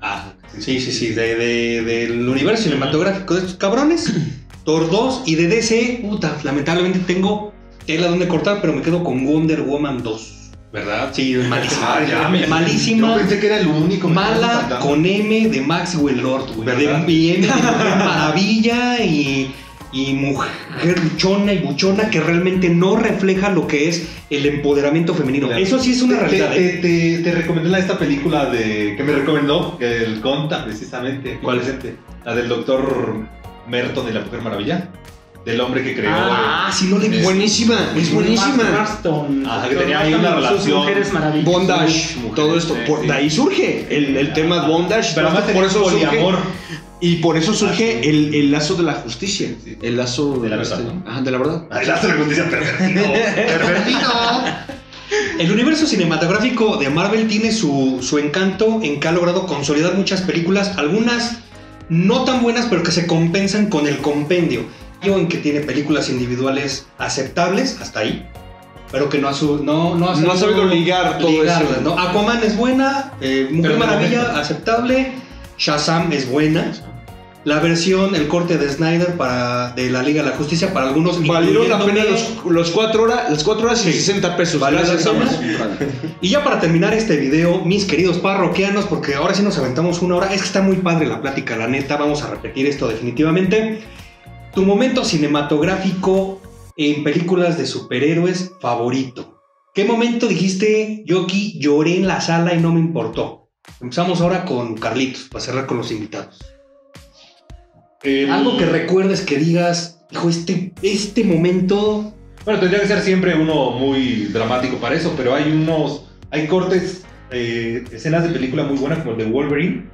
Speaker 1: Ah, sí, sí, sí, de, de- del universo cinematográfico de estos cabrones. Thor 2 y de DC, puta, lamentablemente tengo tela donde cortar, pero me quedo con Wonder Woman 2. ¿Verdad? Sí, malísima.
Speaker 2: Ah, ya, me-
Speaker 1: malísima.
Speaker 2: Yo pensé que era el único. me estaba
Speaker 1: Mala con M de Maxwell Lord, güey.
Speaker 2: ¿Verdad?
Speaker 1: De, y M de Mujer Maravilla y, y mujer luchona y buchona que realmente no refleja lo que es el empoderamiento femenino.
Speaker 2: Claro.
Speaker 1: Eso sí es una
Speaker 2: Te-
Speaker 1: realidad.
Speaker 2: Te,
Speaker 1: ¿eh?
Speaker 2: te, te recomendé la- esta película de que me recomendó, que el Conta, precisamente.
Speaker 1: ¿Cuál?
Speaker 2: Presente. La del doctor Merton y la Mujer Maravilla. Del hombre que creó.
Speaker 1: Ah, sí, no le vi.
Speaker 4: Buenísima, es buenísima.
Speaker 5: Marston.
Speaker 2: Ajá, que tenía ahí una
Speaker 5: Sus
Speaker 2: relación.
Speaker 5: mujeres maravillosas.
Speaker 4: Bondage,
Speaker 2: Mujeres,
Speaker 4: todo esto.
Speaker 2: sí,
Speaker 4: Por,
Speaker 2: sí.
Speaker 4: de ahí surge el, el tema bondage.
Speaker 2: Pero además
Speaker 4: por eso surge,
Speaker 2: poliamor.
Speaker 4: y por eso surge
Speaker 2: Ah,
Speaker 4: el, el lazo de la justicia. El lazo
Speaker 2: De la
Speaker 4: este-
Speaker 2: verdad, ¿no?
Speaker 4: Ajá, de la verdad.
Speaker 2: Ay, la hace la justicia pervertido. pervertido.
Speaker 1: El universo cinematográfico de Marvel tiene su, su encanto en que ha logrado consolidar muchas películas, algunas no tan buenas, pero que se compensan con el compendio. En que tiene películas individuales aceptables, hasta ahí, pero que no ha, su- no, no ha
Speaker 4: No ha sabido ligar todo
Speaker 1: ligarlas,
Speaker 4: eso.
Speaker 1: ¿no? Aquaman es buena, eh, Mujer Maravilla aceptable, Shazam es buena. La versión, el corte de Snyder para, de la Liga de la Justicia para algunos
Speaker 4: Valieron la pena los, los cuatro horas, las cuatro horas y 60 pesos.
Speaker 1: ¿Valió
Speaker 4: Gracias.
Speaker 1: Y ya para terminar este video, mis queridos parroquianos, porque ahora sí nos aventamos una hora, es que está muy padre la plática, la neta, vamos a repetir esto definitivamente. Tu momento cinematográfico en películas de superhéroes favorito. ¿Qué momento dijiste, yo aquí lloré en la sala y no me importó? Empezamos ahora con Carlitos, para cerrar con los invitados.
Speaker 2: El-
Speaker 1: Algo que recuerdes que digas, hijo, este, este momento...
Speaker 2: Bueno, tendría que ser siempre uno muy dramático para eso, pero hay unos. Hay cortes, eh, escenas de película muy buenas, como el de Wolverine.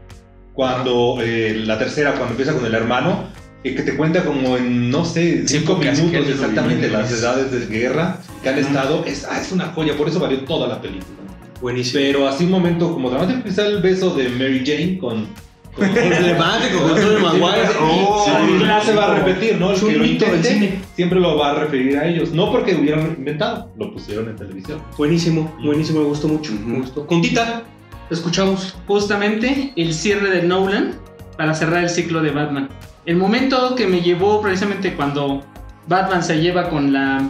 Speaker 2: Cuando eh, la tercera, cuando empieza con el hermano, eh, que te cuenta como en, no sé,
Speaker 3: Sí,
Speaker 2: cinco
Speaker 3: que
Speaker 2: minutos exactamente las edades de guerra que han estado. Es, ah, es una joya, por eso valió toda la película.
Speaker 1: Buenísimo.
Speaker 2: Pero así un momento como dramático, quizá el beso de Mary Jane con. con
Speaker 4: Emblemático con Tobey Maguire. Oh,
Speaker 2: Sí, no se va a repetir, ¿no? El que lo intente, siempre lo va a referir a ellos. No porque hubieran inventado, lo pusieron en televisión.
Speaker 1: Buenísimo, buenísimo, me gustó mucho.
Speaker 4: Ujú.
Speaker 1: Me gustó. Contita, te escuchamos.
Speaker 5: justamente el cierre de Nolan para cerrar el ciclo de Batman. El momento que me llevó precisamente cuando Batman se lleva con la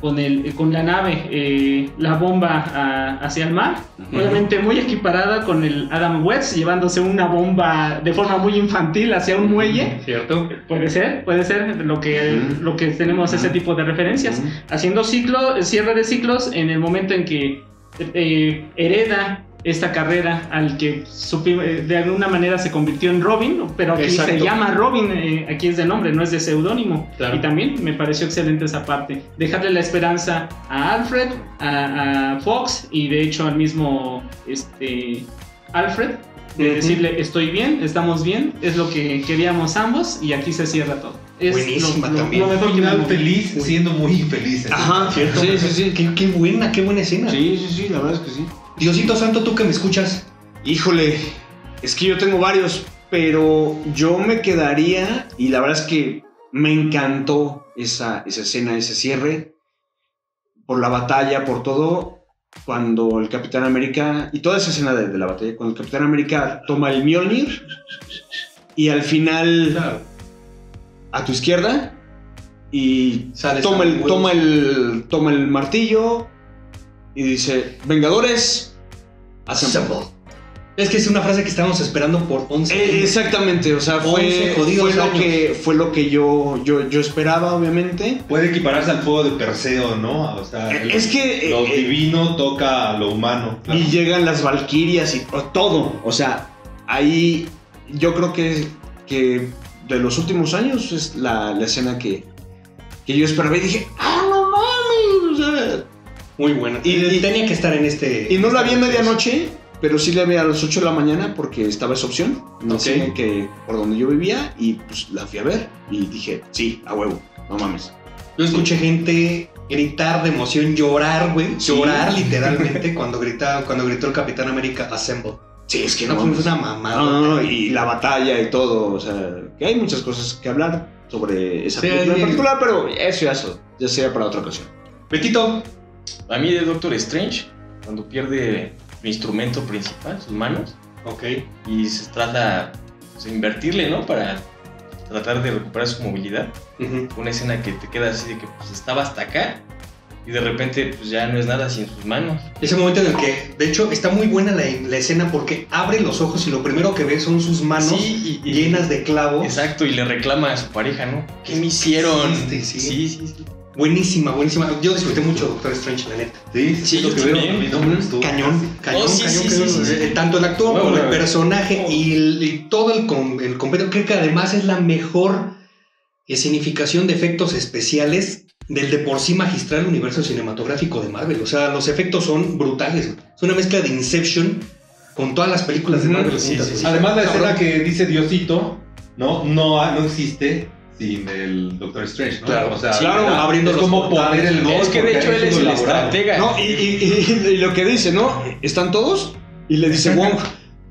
Speaker 5: con el con la nave eh, la bomba a- hacia el mar, obviamente muy equiparada con el Adam West llevándose una bomba de forma muy infantil hacia un muelle.
Speaker 1: ¿Cierto?
Speaker 5: Puede ser, puede ser lo que, lo que tenemos ese tipo de referencias. Haciendo ciclo, cierre de ciclos en el momento en que eh, hereda esta carrera al que eh, de alguna manera se convirtió en Robin, pero aquí se llama Robin, eh, aquí es de nombre, no es de seudónimo.
Speaker 1: Claro.
Speaker 5: Y también me pareció excelente esa parte. Dejarle la esperanza a Alfred, a, a Fox y de hecho al mismo este, Alfred. De decirle, estoy bien, estamos bien, es lo que queríamos ambos y aquí se cierra todo. Es
Speaker 1: Buenísima
Speaker 5: lo,
Speaker 1: también.
Speaker 5: lo
Speaker 2: final feliz siendo muy infeliz.
Speaker 4: Ajá,
Speaker 1: ¿Cierto?
Speaker 4: sí, sí, sí.
Speaker 1: Qué, qué buena, qué buena escena.
Speaker 4: Sí, sí, sí, la verdad es que sí.
Speaker 1: Diosito Santo, tú que me escuchas.
Speaker 4: Híjole, es que yo tengo varios, pero yo me quedaría, y la verdad es que me encantó esa, esa escena, ese cierre, por la batalla, por todo, cuando el Capitán América, y toda esa escena de, de la batalla, cuando el Capitán América toma el Mjolnir, y al final
Speaker 2: Claro.
Speaker 4: a tu izquierda, y
Speaker 1: Sales
Speaker 4: toma el, toma, el, toma el martillo, y dice, Vengadores, assemble.
Speaker 1: Es que es una frase que estábamos esperando por 11
Speaker 4: Eh,
Speaker 1: años.
Speaker 4: exactamente, o sea,
Speaker 1: 11
Speaker 4: fue, fue lo que fue lo que yo, yo, yo esperaba, obviamente.
Speaker 2: Puede equipararse al fuego de Perseo, ¿no? O sea, el-
Speaker 4: Es que
Speaker 2: lo
Speaker 4: eh, eh,
Speaker 2: divino toca a lo humano. claro.
Speaker 4: y llegan las valquirias y todo, o sea, ahí yo creo que, que de los últimos años es la, la escena que, que yo esperaba y dije, ah,
Speaker 1: Muy buena.
Speaker 4: Y- y-
Speaker 1: tenía que estar en este.
Speaker 4: Y no la vi en
Speaker 1: este-
Speaker 4: medianoche, pero sí la vi a las 8 de la mañana porque estaba esa opción. No
Speaker 1: Ok.
Speaker 4: sé que por donde yo vivía y pues la fui a ver y dije, sí, a huevo, no mames.
Speaker 1: Yo escuché gente gritar de emoción, llorar, güey.
Speaker 4: Sí.
Speaker 1: Llorar literalmente cuando grita, cuando gritó el Capitán América Assemble.
Speaker 4: Sí, es que
Speaker 1: No,
Speaker 4: no,
Speaker 1: fue
Speaker 4: mames.
Speaker 1: una mamada.
Speaker 4: No, no, no, y la batalla y todo, o sea, que hay muchas cosas que hablar sobre esa
Speaker 1: Sí,
Speaker 4: película
Speaker 1: sí.
Speaker 4: en particular, pero eso ya, eso, ya sería para otra ocasión.
Speaker 1: Betito,
Speaker 3: A mí de Doctor Strange, cuando pierde el instrumento principal, sus manos,
Speaker 1: ok.
Speaker 3: y se trata pues, de invertirle, ¿no? Para tratar de recuperar su movilidad.
Speaker 1: Ujú.
Speaker 3: Una escena que te queda así de que pues, estaba hasta acá y de repente pues ya no es nada sin sus manos.
Speaker 1: Ese momento en el que, de hecho, está muy buena la, la escena porque abre los ojos y lo primero que ve son sus manos
Speaker 3: Sí, y, y-
Speaker 1: llenas de clavos.
Speaker 3: Exacto, y le reclama a su pareja, ¿no? ¿Qué me hicieron?
Speaker 1: hiciste? Sí.
Speaker 3: sí, sí. sí.
Speaker 1: Buenísima, buenísima. Yo disfruté mucho Doctor Strange, la neta.
Speaker 2: Sí,
Speaker 3: Sí,
Speaker 2: es lo
Speaker 3: yo
Speaker 2: que veo.
Speaker 3: también.
Speaker 2: No.
Speaker 1: Cañón, cañón,
Speaker 3: Oh, sí,
Speaker 1: cañón,
Speaker 3: sí,
Speaker 1: cañón.
Speaker 3: sí, sí, sí.
Speaker 1: Eh, Tanto el actor
Speaker 3: Muy
Speaker 1: como el
Speaker 3: bueno.
Speaker 1: personaje y, el- y todo el, com- el compendio. Creo que además es la mejor escenificación de efectos especiales del de por sí magistral universo cinematográfico de Marvel. O sea, los efectos son brutales. Es una mezcla de Inception con todas las películas de Marvel.
Speaker 3: sí,
Speaker 1: juntas,
Speaker 3: sí, sí.
Speaker 2: Además, la escena que dice Diosito, ¿no? No, ha- no existe sin el Doctor Strange, ¿no?
Speaker 1: Claro,
Speaker 2: o sea,
Speaker 1: claro,
Speaker 2: era-
Speaker 1: abriendo
Speaker 2: es
Speaker 1: los
Speaker 2: como poner el gol.
Speaker 3: Es que de hecho él es el estratega.
Speaker 4: No, y, y- y- y lo que dice, ¿no? ¿Están todos? Y le dice Wong,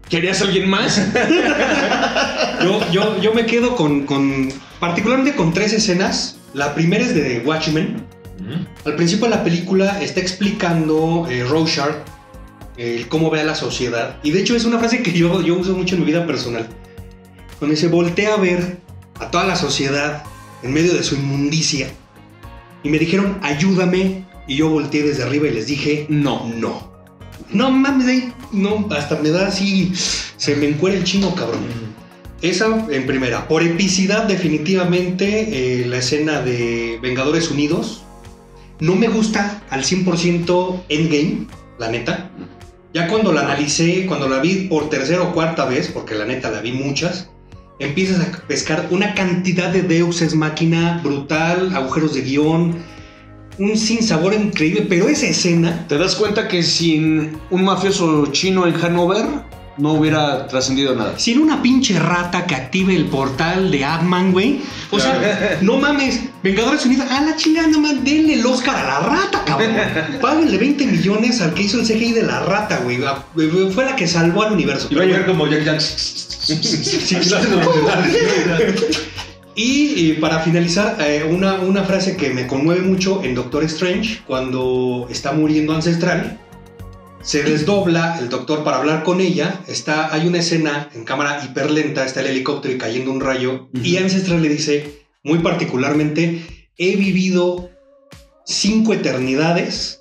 Speaker 4: ¿querías alguien más?
Speaker 1: Yo, yo, yo me quedo con, con- particularmente con tres escenas. La primera es de Watchmen. Al principio de la película está explicando eh, Rorschach el cómo ve a la sociedad. Y de hecho es una frase que yo, yo uso mucho en mi vida personal. Cuando dice, voltea a ver a toda la sociedad en medio de su inmundicia. Y me dijeron, ayúdame. Y yo volteé desde arriba y les dije,
Speaker 4: No.
Speaker 1: no. No mames, no, hasta me da así, se me encuera el chino, cabrón. Esa en primera. Por epicidad, definitivamente, eh, la escena de Vengadores Unidos. No me gusta al 100% Endgame, la neta. Ya cuando la analicé, cuando la vi por tercera o cuarta vez, porque la neta la vi muchas, empiezas a pescar una cantidad de Deus Ex Máquina brutal, agujeros de guion, un sinsabor increíble, pero esa escena
Speaker 4: ¿Te das cuenta que sin un mafioso chino en Hanover no hubiera trascendido nada?
Speaker 1: Sin una pinche rata que active el portal de Adman, güey. O sea, no mames. Vengadores Unidos, a la chingada, no mames, denle el Oscar a la rata, cabrón. Páguenle 20 millones al que hizo el CGI de la rata, güey. Fue la que salvó al universo.
Speaker 2: Y va a llegar como Jack Jack.
Speaker 1: Y, y para finalizar, eh, una, una frase que me conmueve mucho en Doctor Strange, cuando está muriendo Ancestral, se desdobla el doctor para hablar con ella. Está, hay una escena en cámara hiperlenta, está el helicóptero y cayendo un rayo. Y Ancestral le dice, muy particularmente, he vivido cinco eternidades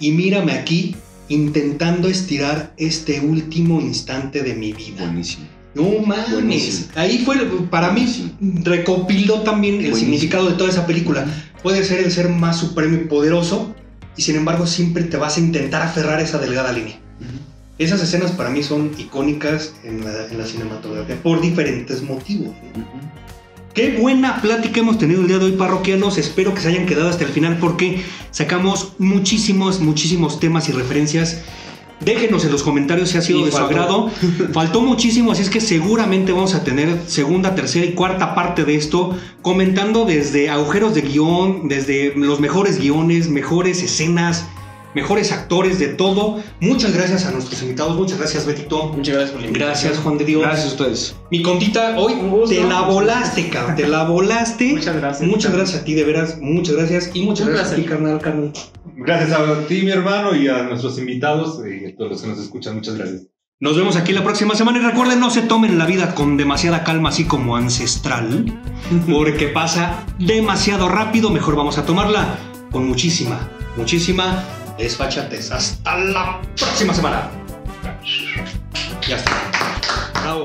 Speaker 1: y mírame aquí intentando estirar este último instante de mi vida.
Speaker 4: Buenísimo.
Speaker 1: No mames.
Speaker 4: Buenísimo.
Speaker 1: Ahí fue, para mí, recopiló también el
Speaker 4: Buenísimo.
Speaker 1: significado de toda esa película. Puede ser el ser más supremo y poderoso, y sin embargo siempre te vas a intentar aferrar esa delgada línea. Esas escenas para mí son icónicas en la, en la cinematografía por diferentes motivos. ¿no? Qué buena plática hemos tenido el día de hoy, parroquianos. Espero que se hayan quedado hasta el final porque sacamos muchísimos, muchísimos temas y referencias. Déjenos en los comentarios si ha sido
Speaker 4: Y
Speaker 1: de su
Speaker 4: faltó.
Speaker 1: agrado. Faltó muchísimo, así es que seguramente vamos a tener segunda, tercera y cuarta parte de esto, comentando desde agujeros de guion, desde los mejores guiones, mejores escenas, mejores actores, de todo. Muchas gracias a nuestros invitados, muchas gracias Betito.
Speaker 3: Muchas gracias por la invitación.
Speaker 1: Gracias Juan de Dios.
Speaker 4: Gracias a ustedes.
Speaker 1: Mi condita, hoy
Speaker 5: gusto.
Speaker 1: te la volaste, cabrón. Te la volaste.
Speaker 5: Muchas gracias.
Speaker 1: Muchas gracias a ti, de veras. Muchas gracias. Y muchas
Speaker 5: Un
Speaker 1: gracias a ti, carnal, carnal.
Speaker 2: Gracias a ti, mi hermano, y a nuestros invitados y a todos los que nos escuchan. Muchas gracias.
Speaker 1: Nos vemos aquí la próxima semana y recuerden, no se tomen la vida con demasiada calma, así como ancestral, porque pasa demasiado rápido. Mejor vamos a tomarla con muchísima, muchísima desfachatez. Hasta la próxima semana. Ya está. Bravo.